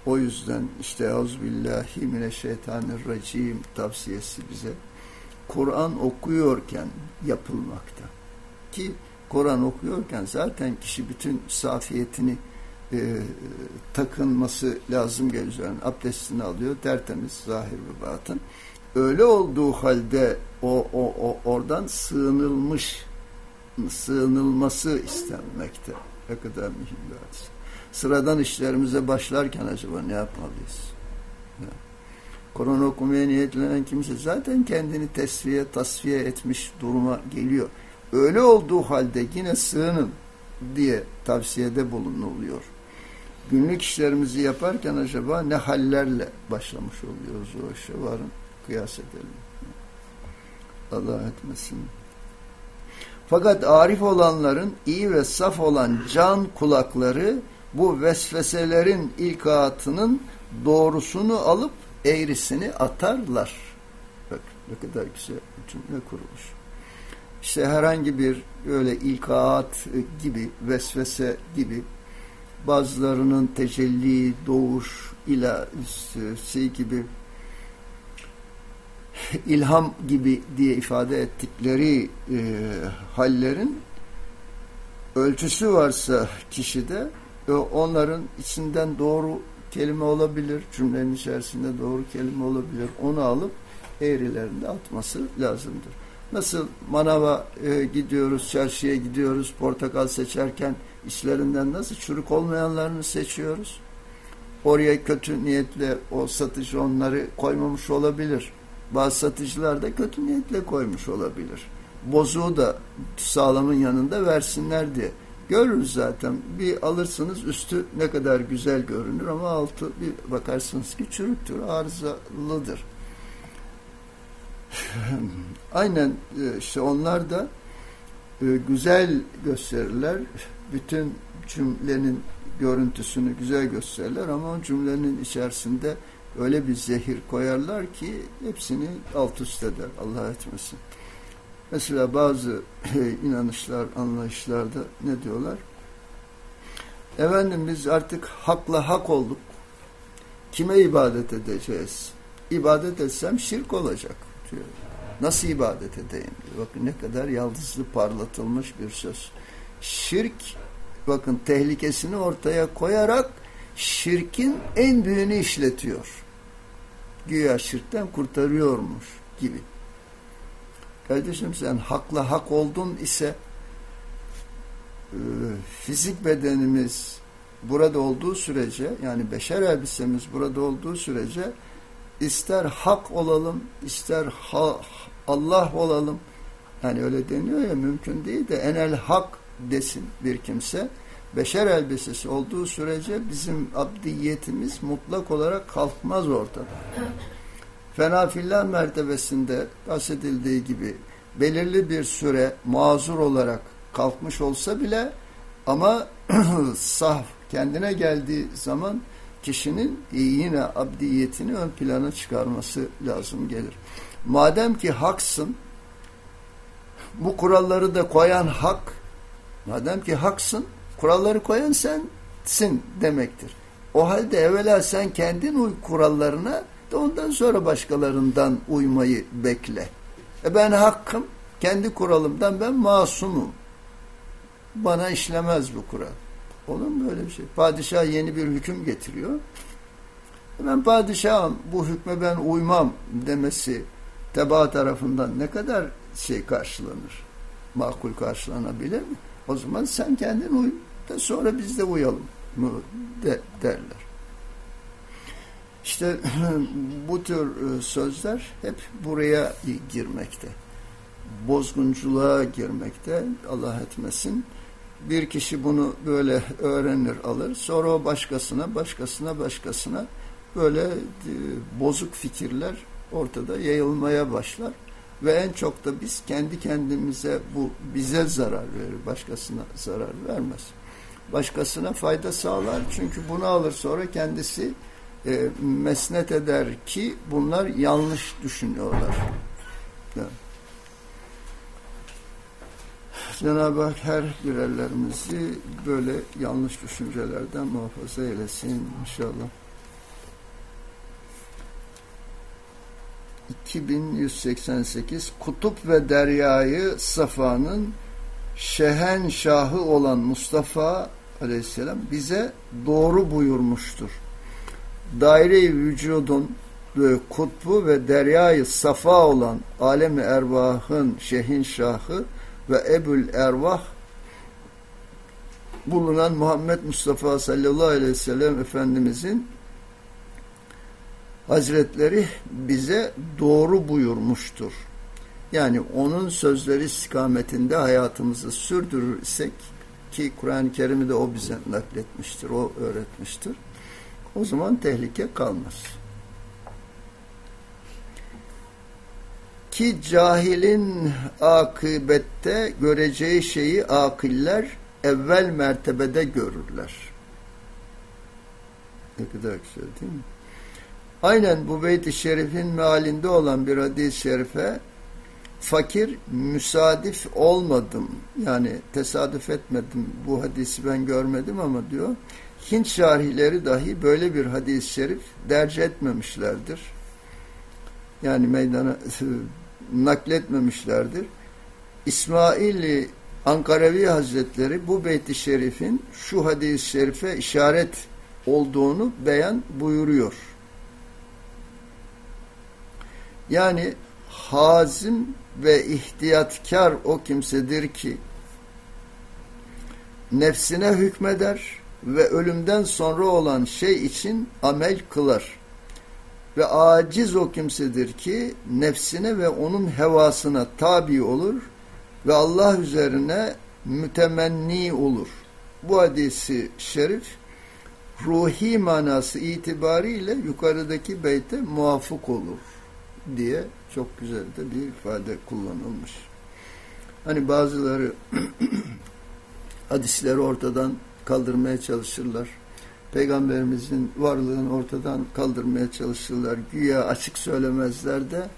O yüzden işte Euzubillahimineşşeytanirracim tavsiyesi bize Kur'an okuyorken yapılmakta. Ki Kur'an okuyorken zaten kişi bütün safiyetini e, takınması lazım geliyor. Yani abdestini alıyor tertemiz zahir ve batın. Öyle olduğu halde o, o, o oradan sığınılmış sığınılması istenmekte. Ne kadar mühim bir hadis sıradan işlerimize başlarken acaba ne yapmalıyız? Ya. Kur'an okumaya niyetlenen kimse zaten kendini tesviye, tasfiye etmiş duruma geliyor. Öyle olduğu halde yine sığının diye tavsiyede bulunuluyor. günlük işlerimizi yaparken acaba ne hallerle başlamış oluyoruz o işe varın kıyas edelim. Allah etmesin. Fakat arif olanların iyi ve saf olan can kulakları bu vesveselerin ilkatının doğrusunu alıp eğrisini atarlar. Bak ne kadar güzel cümle kurulmuş. İşte herhangi bir öyle ilkaat gibi, vesvese gibi bazılarının tecelli, doğuş, ilahisi gibi ilham gibi diye ifade ettikleri e, hallerin ölçüsü varsa kişide onların içinden doğru kelime olabilir, cümlenin içerisinde doğru kelime olabilir. Onu alıp eğrilerinde atması lazımdır. Nasıl manava e, gidiyoruz, çarşıya gidiyoruz, portakal seçerken içlerinden nasıl çürük olmayanlarını seçiyoruz? Oraya kötü niyetle o satıcı onları koymamış olabilir. Bazı satıcılar da kötü niyetle koymuş olabilir. Bozuğu da sağlamın yanında versinler diye. Görürüz zaten. Bir alırsınız üstü ne kadar güzel görünür ama altı bir bakarsınız ki çürüktür, arızalıdır. Aynen e, işte onlar da e, güzel gösterirler. Bütün cümlenin görüntüsünü güzel gösterirler ama o cümlenin içerisinde öyle bir zehir koyarlar ki hepsini alt üst eder. Allah etmesin. Mesela bazı inanışlar, anlayışlarda ne diyorlar? Efendim biz artık hakla hak olduk. Kime ibadet edeceğiz? İbadet etsem şirk olacak diyor. Nasıl ibadet edeyim diyor. Bakın ne kadar yaldızlı parlatılmış bir söz. Şirk bakın tehlikesini ortaya koyarak şirkin en büyüğünü işletiyor. Güya şirkten kurtarıyormuş gibi. Kardeşim sen hakla hak oldun ise e, fizik bedenimiz burada olduğu sürece yani beşer elbisemiz burada olduğu sürece ister hak olalım ister ha, Allah olalım yani öyle deniyor ya mümkün değil de enel hak desin bir kimse beşer elbisesi olduğu sürece bizim abdiyetimiz mutlak olarak kalkmaz ortada. Fena fillah mertebesinde bahsedildiği gibi belirli bir süre mazur olarak kalkmış olsa bile ama saf kendine geldiği zaman kişinin yine abdiyetini ön plana çıkarması lazım gelir. Madem ki haksın bu kuralları da koyan hak madem ki haksın kuralları koyan sensin demektir. O halde evvela sen kendin uy kurallarına da ondan sonra başkalarından uymayı bekle. E ben hakkım, kendi kuralımdan ben masumum. Bana işlemez bu kural. Olur mu böyle bir şey? Padişah yeni bir hüküm getiriyor. Ben padişahım, bu hükme ben uymam demesi tebaa tarafından ne kadar şey karşılanır? Makul karşılanabilir mi? O zaman sen kendin uy da sonra biz de uyalım de, derler. İşte bu tür e, sözler hep buraya girmekte. Bozgunculuğa girmekte. Allah etmesin. Bir kişi bunu böyle öğrenir alır. Sonra o başkasına, başkasına, başkasına böyle e, bozuk fikirler ortada yayılmaya başlar. Ve en çok da biz kendi kendimize bu bize zarar verir, başkasına zarar vermez. Başkasına fayda sağlar çünkü bunu alır sonra kendisi e, mesnet eder ki bunlar yanlış düşünüyorlar. Evet. Cenab-ı Hak her birerlerimizi böyle yanlış düşüncelerden muhafaza eylesin inşallah. 2188 Kutup ve Deryayı Safa'nın şehenşahı olan Mustafa aleyhisselam bize doğru buyurmuştur daire-i vücudun e, kutbu ve deryayı safa olan alemi ervahın şehin şahı ve ebul ervah bulunan Muhammed Mustafa sallallahu aleyhi ve sellem Efendimizin Hazretleri bize doğru buyurmuştur. Yani onun sözleri istikametinde hayatımızı sürdürürsek ki Kur'an-ı Kerim'i de o bize nakletmiştir, o öğretmiştir. O zaman tehlike kalmaz. Ki cahilin akıbette göreceği şeyi akiller evvel mertebede görürler. Ne kadar güzel değil mi? Aynen bu beyt-i şerifin mealinde olan bir hadis-i şerife fakir müsadif olmadım. Yani tesadüf etmedim. Bu hadisi ben görmedim ama diyor. Hint şarhileri dahi böyle bir hadis-i şerif derc etmemişlerdir. Yani meydana nakletmemişlerdir. İsmail Ankarevi Hazretleri bu beyti şerifin şu hadis-i şerife işaret olduğunu beyan buyuruyor. Yani hazim ve ihtiyatkar o kimsedir ki nefsine hükmeder ve ölümden sonra olan şey için amel kılar. Ve aciz o kimsedir ki nefsine ve onun hevasına tabi olur ve Allah üzerine mütemenni olur. Bu hadisi şerif ruhi manası itibariyle yukarıdaki beyte muvafık olur diye çok güzel de bir ifade kullanılmış. Hani bazıları hadisleri ortadan kaldırmaya çalışırlar. Peygamberimizin varlığını ortadan kaldırmaya çalışırlar. Güya açık söylemezler de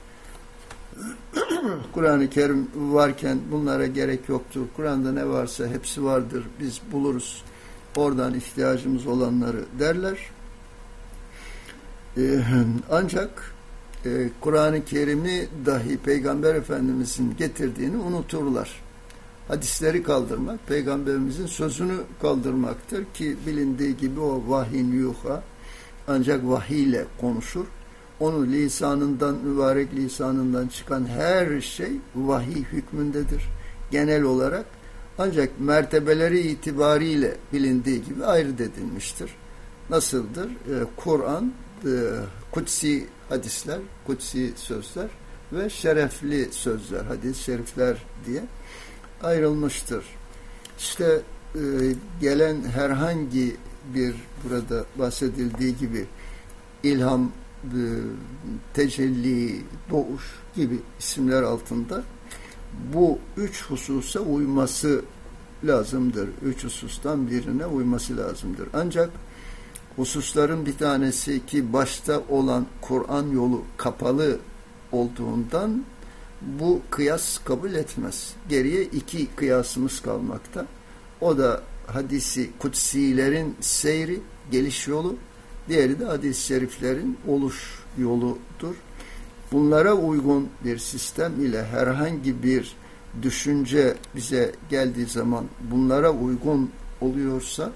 Kur'an-ı Kerim varken bunlara gerek yoktur. Kur'an'da ne varsa hepsi vardır. Biz buluruz. Oradan ihtiyacımız olanları derler. Ee, ancak e, Kur'an-ı Kerim'i dahi Peygamber Efendimiz'in getirdiğini unuturlar. Hadisleri kaldırmak, Peygamberimizin sözünü kaldırmaktır ki bilindiği gibi o vahyin yuha ancak vahiy ile konuşur. Onun lisanından, mübarek lisanından çıkan her şey vahiy hükmündedir. Genel olarak ancak mertebeleri itibariyle bilindiği gibi ayrı edilmiştir. Nasıldır? Ee, Kur'an, e, kutsi hadisler, kutsi sözler ve şerefli sözler, hadis şerifler diye ayrılmıştır. İşte e, gelen herhangi bir burada bahsedildiği gibi ilham, e, tecelli, doğuş gibi isimler altında bu üç hususa uyması lazımdır. Üç husustan birine uyması lazımdır. Ancak hususların bir tanesi ki başta olan Kur'an yolu kapalı olduğundan bu kıyas kabul etmez. Geriye iki kıyasımız kalmakta. O da hadisi kutsilerin seyri, geliş yolu, diğeri de hadis-i şeriflerin oluş yoludur. Bunlara uygun bir sistem ile herhangi bir düşünce bize geldiği zaman bunlara uygun oluyorsa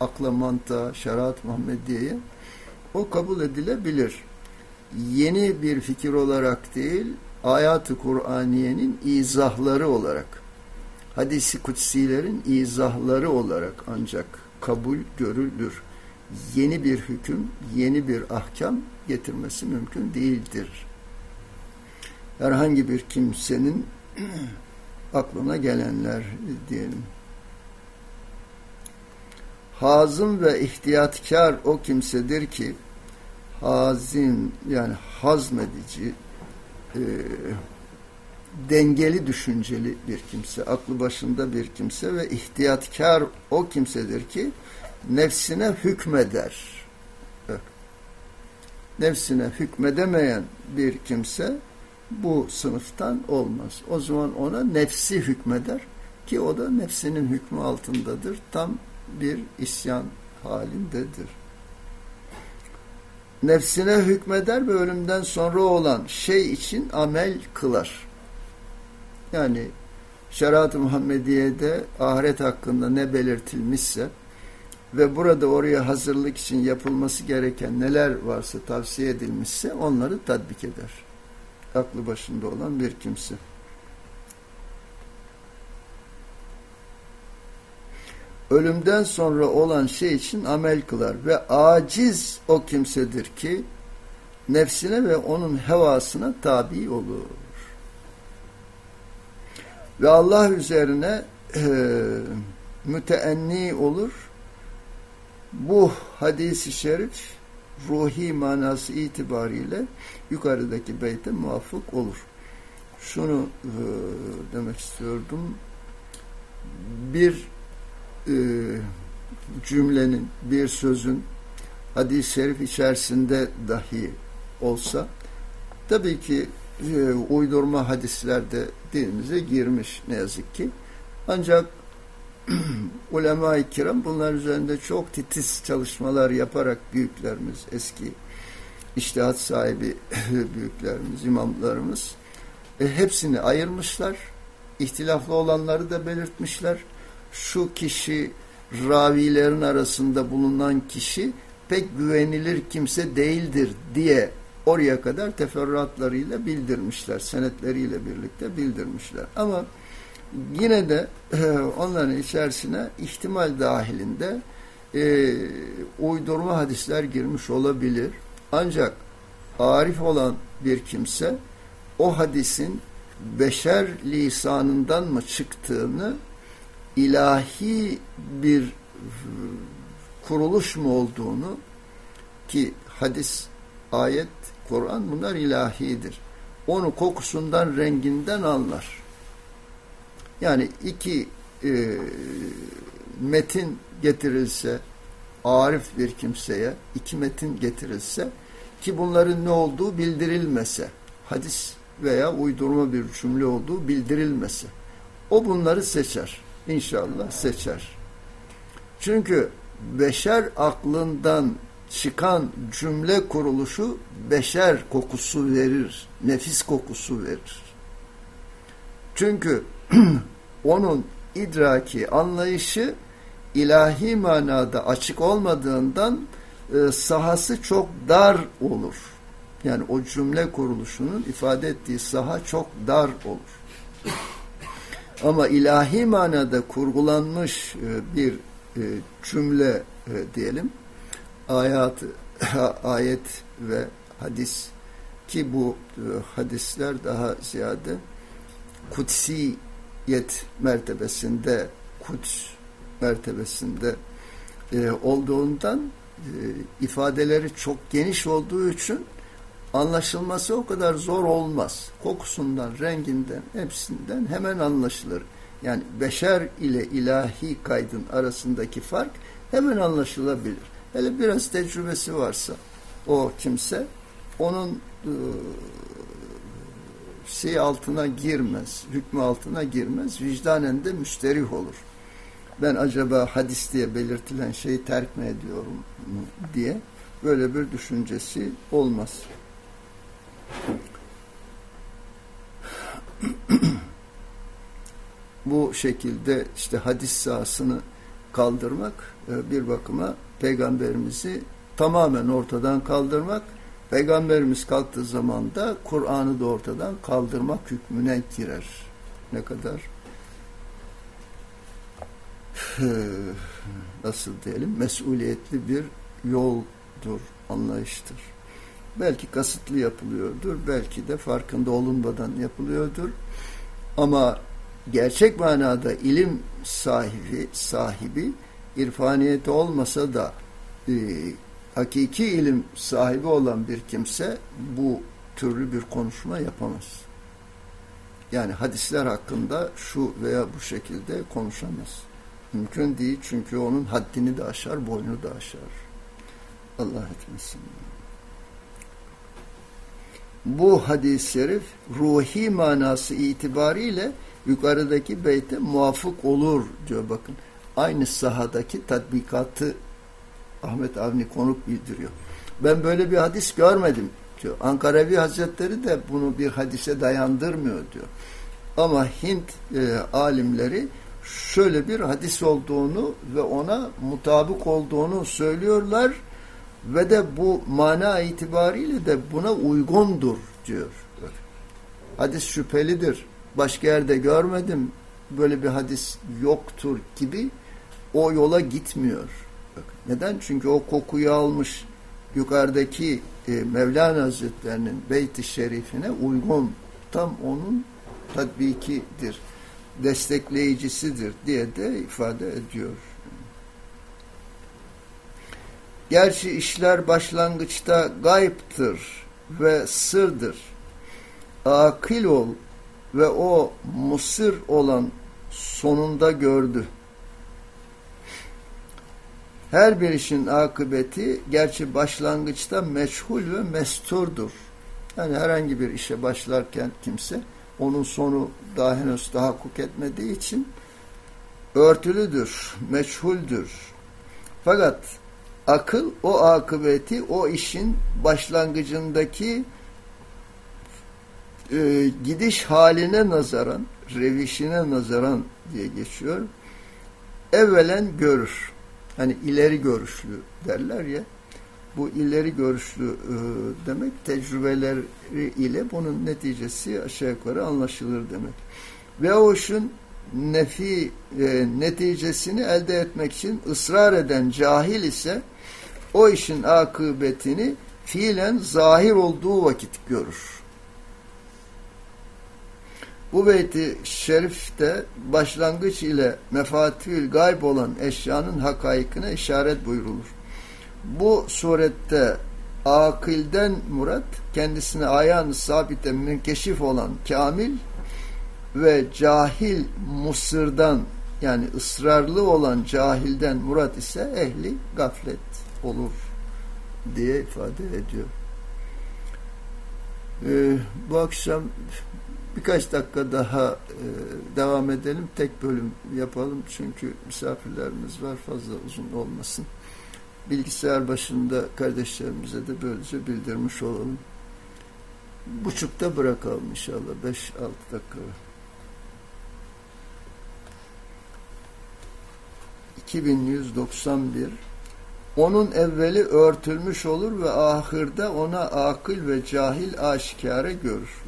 akla mantığa, şeriat Muhammediye'ye o kabul edilebilir. Yeni bir fikir olarak değil, ayat-ı Kur'aniyenin izahları olarak, hadisi kutsilerin izahları olarak ancak kabul görülür. Yeni bir hüküm, yeni bir ahkam getirmesi mümkün değildir. Herhangi bir kimsenin aklına gelenler diyelim. Hazım ve ihtiyatkar o kimsedir ki hazim yani hazmedici e, dengeli düşünceli bir kimse, aklı başında bir kimse ve ihtiyatkar o kimsedir ki nefsine hükmeder. Nefsine hükmedemeyen bir kimse bu sınıftan olmaz. O zaman ona nefsi hükmeder ki o da nefsinin hükmü altındadır. Tam bir isyan halindedir. Nefsine hükmeder ve ölümden sonra olan şey için amel kılar. Yani şeriat-ı Muhammediye'de ahiret hakkında ne belirtilmişse ve burada oraya hazırlık için yapılması gereken neler varsa tavsiye edilmişse onları tatbik eder. Aklı başında olan bir kimse. Ölümden sonra olan şey için amel kılar ve aciz o kimsedir ki nefsine ve onun hevasına tabi olur. Ve Allah üzerine e, müteenni olur. Bu hadisi şerif ruhi manası itibariyle yukarıdaki beyte muvafık olur. Şunu e, demek istiyordum. Bir e, cümlenin, bir sözün hadis-i şerif içerisinde dahi olsa tabii ki e, uydurma hadislerde dilimize girmiş ne yazık ki. Ancak ulema-i kiram bunlar üzerinde çok titiz çalışmalar yaparak büyüklerimiz, eski iştihat sahibi büyüklerimiz, imamlarımız e, hepsini ayırmışlar. İhtilaflı olanları da belirtmişler. Şu kişi ravilerin arasında bulunan kişi pek güvenilir kimse değildir diye oraya kadar teferruatlarıyla bildirmişler. Senetleriyle birlikte bildirmişler. Ama yine de onların içerisine ihtimal dahilinde e, uydurma hadisler girmiş olabilir. Ancak arif olan bir kimse o hadisin beşer lisanından mı çıktığını ilahi bir kuruluş mu olduğunu ki hadis, ayet, Kur'an bunlar ilahidir. Onu kokusundan, renginden anlar. Yani iki e, metin getirilse, arif bir kimseye iki metin getirilse ki bunların ne olduğu bildirilmese, hadis veya uydurma bir cümle olduğu bildirilmese, o bunları seçer. İnşallah seçer. Çünkü beşer aklından çıkan cümle kuruluşu beşer kokusu verir, nefis kokusu verir. Çünkü onun idraki, anlayışı ilahi manada açık olmadığından e, sahası çok dar olur. Yani o cümle kuruluşunun ifade ettiği saha çok dar olur. Ama ilahi manada kurgulanmış e, bir e, cümle e, diyelim, ayat, ayet ve hadis. Ki bu hadisler daha ziyade kutsiyet mertebesinde, kuts mertebesinde olduğundan ifadeleri çok geniş olduğu için anlaşılması o kadar zor olmaz. Kokusundan, renginden, hepsinden hemen anlaşılır. Yani beşer ile ilahi kaydın arasındaki fark hemen anlaşılabilir. Hele biraz tecrübesi varsa o kimse onun e, şey altına girmez, hükmü altına girmez, vicdanen de müsterih olur. Ben acaba hadis diye belirtilen şeyi terk mi ediyorum diye böyle bir düşüncesi olmaz. Bu şekilde işte hadis sahasını kaldırmak e, bir bakıma peygamberimizi tamamen ortadan kaldırmak peygamberimiz kalktığı zaman da Kur'an'ı da ortadan kaldırmak hükmüne girer. Ne kadar nasıl diyelim mesuliyetli bir yoldur, anlayıştır. Belki kasıtlı yapılıyordur, belki de farkında olunmadan yapılıyordur. Ama gerçek manada ilim sahibi, sahibi irfaniyeti olmasa da e, hakiki ilim sahibi olan bir kimse bu türlü bir konuşma yapamaz. Yani hadisler hakkında şu veya bu şekilde konuşamaz. Mümkün değil çünkü onun haddini de aşar, boynu da aşar. Allah etmesin bu hadis-i şerif ruhi manası itibariyle yukarıdaki beyte muvafık olur diyor bakın. Aynı sahadaki tatbikatı Ahmet Avni Konuk bildiriyor. Ben böyle bir hadis görmedim diyor. Ankarevi Hazretleri de bunu bir hadise dayandırmıyor diyor. Ama Hint e, alimleri şöyle bir hadis olduğunu ve ona mutabık olduğunu söylüyorlar ve de bu mana itibariyle de buna uygundur diyor. Hadis şüphelidir. Başka yerde görmedim. Böyle bir hadis yoktur gibi o yola gitmiyor. Neden? Çünkü o kokuyu almış yukarıdaki e, Mevlana Hazretlerinin Beyt-i Şerifine uygun tam onun tatbikidir. destekleyicisidir diye de ifade ediyor. Gerçi işler başlangıçta gayiptir ve sırdır. Akil ol ve o musır olan sonunda gördü. Her bir işin akıbeti gerçi başlangıçta meçhul ve mesturdur. Yani herhangi bir işe başlarken kimse onun sonu daha henüz tahakkuk etmediği için örtülüdür, meçhuldür. Fakat akıl o akıbeti o işin başlangıcındaki e, gidiş haline nazaran, revişine nazaran diye geçiyor. Evvelen görür. Hani ileri görüşlü derler ya. Bu ileri görüşlü e, demek tecrübeleri ile bunun neticesi aşağı yukarı anlaşılır demek. Ve o işin nefi e, neticesini elde etmek için ısrar eden cahil ise o işin akıbetini fiilen zahir olduğu vakit görür. Bu beyti şerifte başlangıç ile mefatihül gayb olan eşyanın hakaikine işaret buyurulur. Bu surette akilden murat kendisine ayağını sabite münkeşif olan kamil ve cahil musırdan yani ısrarlı olan cahilden murat ise ehli gaflet olur diye ifade ediyor. Ee, bu akşam birkaç dakika daha e, devam edelim. Tek bölüm yapalım çünkü misafirlerimiz var fazla uzun olmasın. Bilgisayar başında kardeşlerimize de böylece bildirmiş olalım. Buçukta bırakalım inşallah. Beş altı dakika. 2191 onun evveli örtülmüş olur ve ahırda ona akıl ve cahil aşikare görür.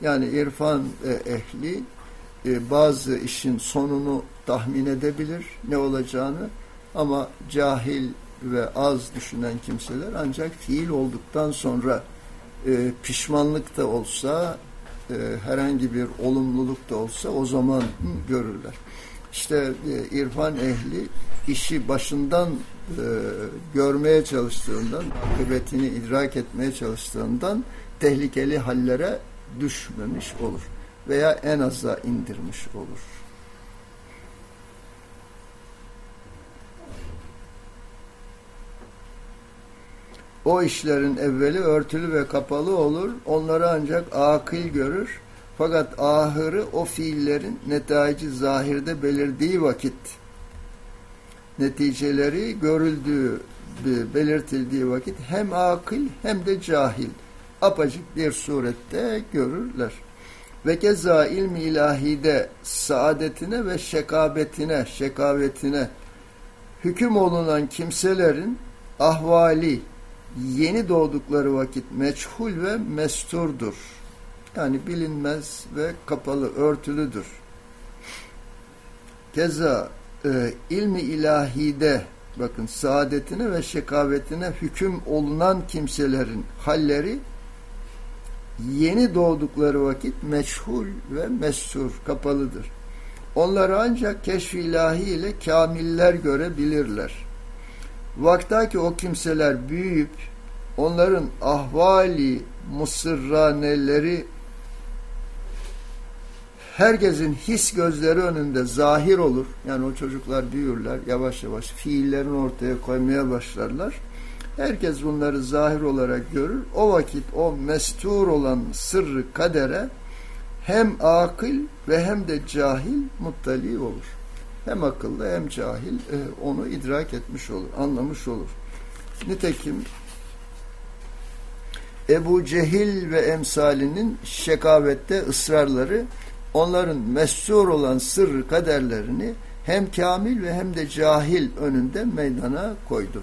Yani irfan ehli e, bazı işin sonunu tahmin edebilir ne olacağını ama cahil ve az düşünen kimseler ancak fiil olduktan sonra e, pişmanlık da olsa e, herhangi bir olumluluk da olsa o zaman görürler. İşte e, irfan ehli işi başından e, görmeye çalıştığından, akıbetini idrak etmeye çalıştığından tehlikeli hallere düşmemiş olur veya en aza indirmiş olur. O işlerin evveli örtülü ve kapalı olur. Onları ancak akıl görür. Fakat ahırı o fiillerin netayici zahirde belirdiği vakit neticeleri görüldüğü belirtildiği vakit hem akıl hem de cahil apacık bir surette görürler. Ve keza ilmi ilahide saadetine ve şekabetine, şekavetine hüküm olunan kimselerin ahvali yeni doğdukları vakit meçhul ve mesturdur. Yani bilinmez ve kapalı, örtülüdür. Keza e, ilmi ilahide bakın saadetine ve şekavetine hüküm olunan kimselerin halleri yeni doğdukları vakit meçhul ve mesur, kapalıdır. Onları ancak keşf ilahi ile kamiller görebilirler. Vaktaki o kimseler büyüyüp onların ahvali, musırraneleri herkesin his gözleri önünde zahir olur. Yani o çocuklar büyürler, yavaş yavaş fiillerini ortaya koymaya başlarlar. Herkes bunları zahir olarak görür. O vakit o mestur olan sırrı kadere hem akıl ve hem de cahil muttali olur. Hem akıllı hem cahil e, onu idrak etmiş olur, anlamış olur. Nitekim Ebu Cehil ve emsalinin şekavette ısrarları onların mesur olan sırrı kaderlerini hem kamil ve hem de cahil önünde meydana koydu.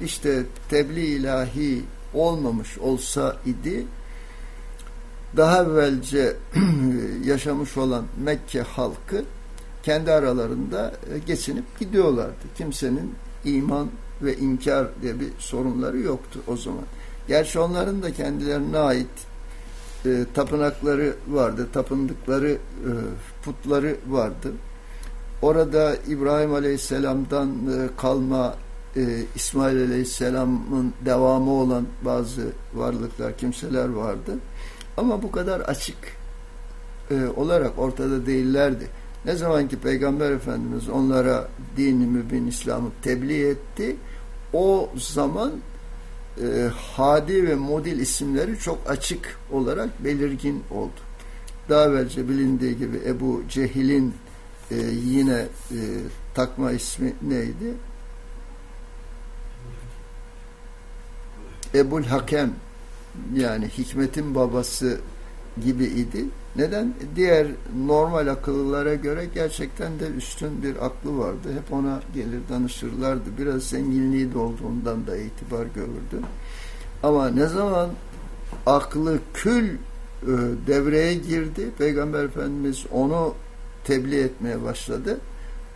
İşte tebliğ ilahi olmamış olsa idi daha evvelce yaşamış olan Mekke halkı kendi aralarında e, geçinip gidiyorlardı. Kimsenin iman ve inkar diye bir sorunları yoktu o zaman. Gerçi onların da kendilerine ait e, tapınakları vardı, tapındıkları e, putları vardı. Orada İbrahim Aleyhisselam'dan e, kalma e, İsmail Aleyhisselam'ın devamı olan bazı varlıklar, kimseler vardı. Ama bu kadar açık e, olarak ortada değillerdi. Ne zaman ki Peygamber Efendimiz onlara dini mübin İslam'ı tebliğ etti, o zaman e, Hadi ve Modil isimleri çok açık olarak belirgin oldu. Daha evvelce bilindiği gibi Ebu Cehil'in e, yine e, takma ismi neydi? Ebul Hakem yani hikmetin babası gibi idi. Neden? Diğer normal akıllılara göre gerçekten de üstün bir aklı vardı. Hep ona gelir danışırlardı. Biraz zenginliği de olduğundan da itibar görürdü. Ama ne zaman aklı kül e, devreye girdi, Peygamber Efendimiz onu tebliğ etmeye başladı.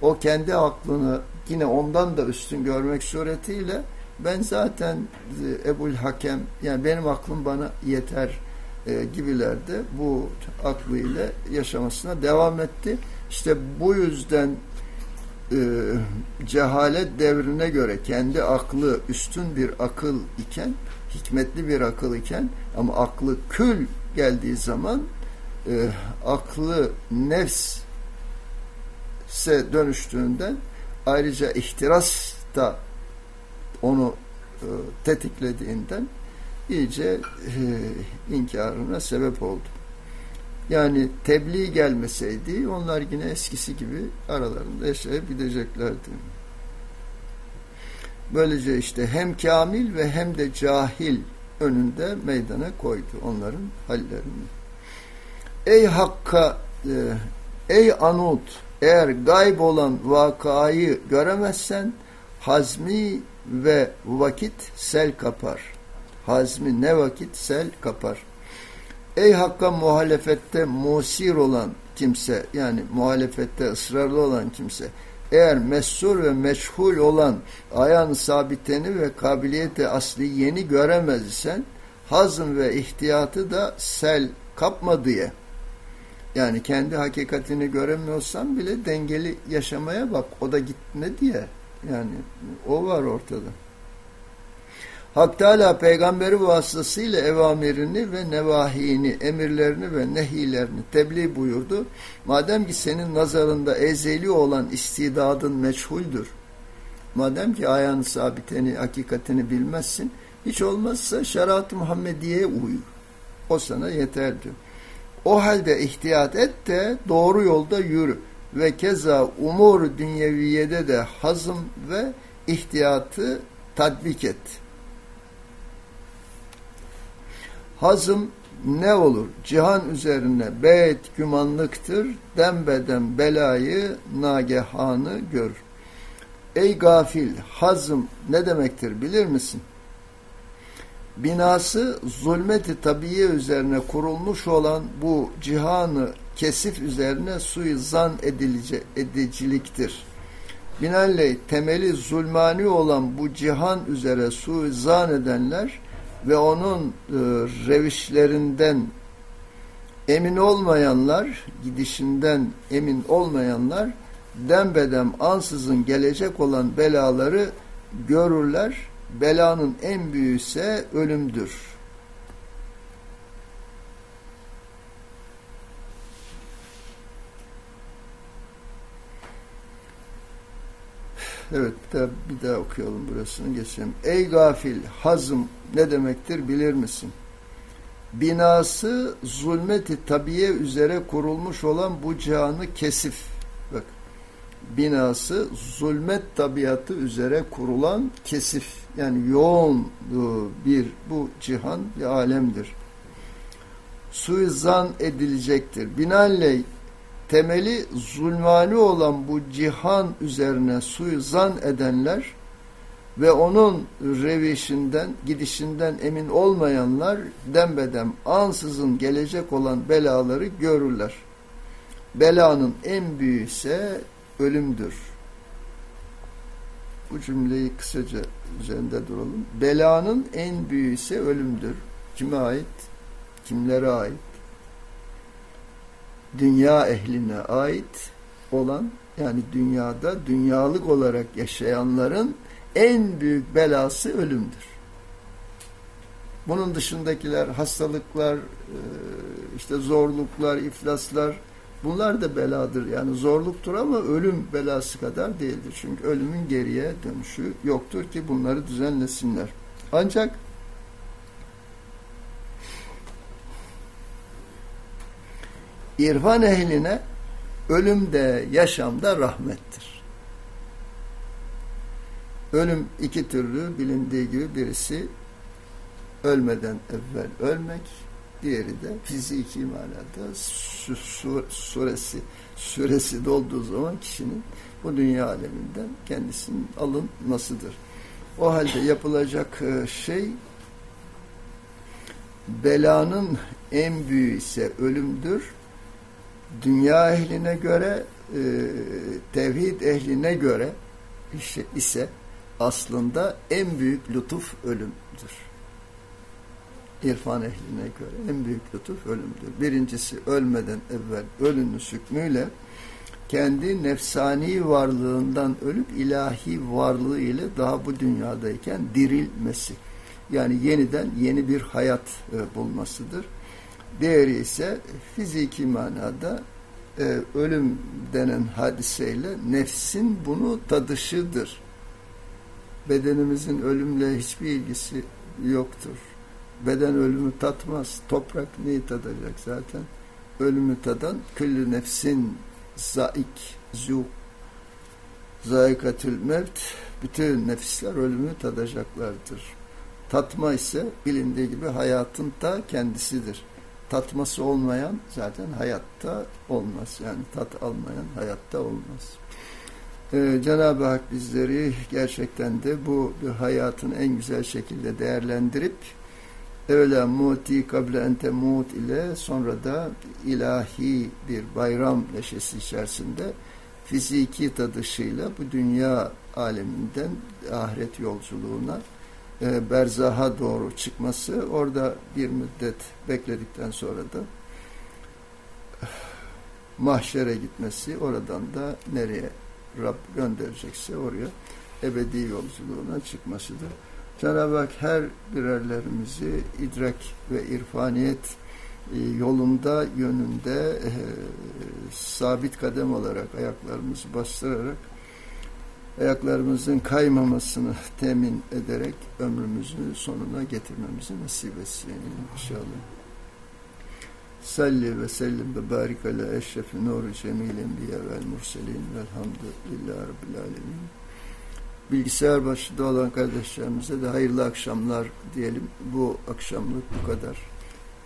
O kendi aklını yine ondan da üstün görmek suretiyle ben zaten e, Ebul Hakem yani benim aklım bana yeter e, gibilerde bu aklıyla yaşamasına devam etti. İşte bu yüzden e, cehalet devrine göre kendi aklı üstün bir akıl iken, hikmetli bir akıl iken ama aklı kül geldiği zaman e, aklı nefs se dönüştüğünden ayrıca ihtiras da onu e, tetiklediğinden iyice e, inkarına sebep oldu. Yani tebliğ gelmeseydi onlar yine eskisi gibi aralarında yaşayıp gideceklerdi. Böylece işte hem kamil ve hem de cahil önünde meydana koydu onların hallerini. Ey Hakka, e, ey Anut, eğer gayb olan vakayı göremezsen hazmi ve vakit sel kapar. Hazmi ne vakit sel kapar. Ey Hakk'a muhalefette musir olan kimse yani muhalefette ısrarlı olan kimse eğer mesur ve meşhul olan ayağın sabiteni ve kabiliyeti asli yeni göremez isen hazm ve ihtiyatı da sel kapma diye. Yani kendi hakikatini göremiyorsan bile dengeli yaşamaya bak. O da gitme diye. Yani o var ortada. Hak Teala peygamberi vasıtasıyla evamirini ve nevahini, emirlerini ve nehilerini tebliğ buyurdu. Madem ki senin nazarında ezeli olan istidadın meçhuldür. Madem ki ayağını sabiteni, hakikatini bilmezsin, hiç olmazsa şeriat-ı Muhammediye'ye uy. O sana yeter diyor. O halde ihtiyat et de doğru yolda yürü ve keza umur dünyeviyede de hazım ve ihtiyatı tatbik et. Hazım ne olur? Cihan üzerine beyt gümanlıktır, dembeden belayı nagehanı gör. Ey gafil, hazım ne demektir bilir misin? Binası zulmeti tabiye üzerine kurulmuş olan bu cihanı kesif üzerine suizan edilice, ediciliktir. Binaenaleyh temeli zulmani olan bu cihan üzere suizan edenler ve onun e, revişlerinden emin olmayanlar, gidişinden emin olmayanlar dembedem ansızın gelecek olan belaları görürler. Belanın en büyüğü ise ölümdür. Evet bir daha, okuyalım burasını geçelim. Ey gafil hazım ne demektir bilir misin? Binası zulmeti tabiye üzere kurulmuş olan bu cihanı kesif. Bak binası zulmet tabiatı üzere kurulan kesif yani yoğun bir bu cihan bir alemdir. Suizan edilecektir. Binaenley temeli zulmani olan bu cihan üzerine suizan edenler ve onun revişinden, gidişinden emin olmayanlar dembedem ansızın gelecek olan belaları görürler. Belanın en büyüğü ise ölümdür. Bu cümleyi kısaca üzerinde duralım. Belanın en büyüğü ise ölümdür. Kime ait? Kimlere ait? Dünya ehline ait olan yani dünyada dünyalık olarak yaşayanların en büyük belası ölümdür. Bunun dışındakiler hastalıklar, e, işte zorluklar, iflaslar bunlar da beladır. Yani zorluktur ama ölüm belası kadar değildir. Çünkü ölümün geriye dönüşü yoktur ki bunları düzenlesinler. Ancak irfan ehline ölüm de yaşam da rahmettir. Ölüm iki türlü bilindiği gibi birisi ölmeden evvel ölmek, diğeri de fiziki manada su, su, suresi süresi dolduğu zaman kişinin bu dünya aleminden kendisinin alınmasıdır. O halde yapılacak e, şey belanın en büyüğü ise ölümdür. Dünya ehline göre e, tevhid ehline göre ise aslında en büyük lütuf ölümdür irfan ehline göre en büyük lütuf ölümdür. Birincisi ölmeden evvel ölünü hükmüyle kendi nefsani varlığından ölüp ilahi varlığı ile daha bu dünyadayken dirilmesi. Yani yeniden yeni bir hayat e, bulmasıdır. Diğeri ise fiziki manada e, ölüm denen hadiseyle nefsin bunu tadışıdır. Bedenimizin ölümle hiçbir ilgisi yoktur. Beden ölümü tatmaz. Toprak neyi tadacak zaten? Ölümü tadan küllü nefsin zaik, zu zaikatül mevt bütün nefisler ölümü tadacaklardır. Tatma ise bilindiği gibi hayatın da kendisidir. Tatması olmayan zaten hayatta olmaz. Yani tat almayan hayatta olmaz. Ee, Cenab-ı Hak bizleri gerçekten de bu hayatın en güzel şekilde değerlendirip Evvela muti kable ente mut ile sonra da ilahi bir bayram neşesi içerisinde fiziki tadışıyla bu dünya aleminden ahiret yolculuğuna e, berzaha doğru çıkması orada bir müddet bekledikten sonra da mahşere gitmesi oradan da nereye Rab gönderecekse oraya ebedi yolculuğuna çıkmasıdır. Cenab-ı Hak her birerlerimizi idrak ve irfaniyet e, yolunda, yönünde e, sabit kadem olarak ayaklarımızı bastırarak ayaklarımızın kaymamasını temin ederek ömrümüzün sonuna getirmemizi nasip etsin inşallah. Salli ve sellim ve barik ala eşrefi nuru cemil enbiya vel murselin velhamdülillahi rabbil alemin bilgisayar başında olan kardeşlerimize de hayırlı akşamlar diyelim. Bu akşamlık bu kadar.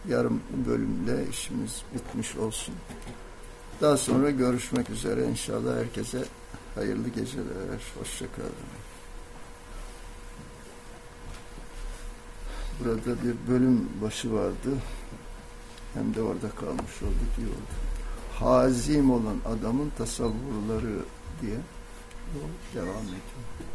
Yarım bölümle işimiz bitmiş olsun. Daha sonra görüşmek üzere inşallah herkese hayırlı geceler. Hoşçakalın. Burada bir bölüm başı vardı. Hem de orada kalmış olduk iyi. Hazim olan adamın tasavvurları diye devam ediyor.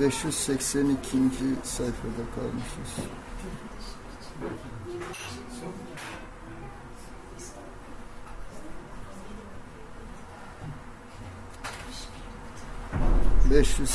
582. sayfada kalmışız. Beş yüz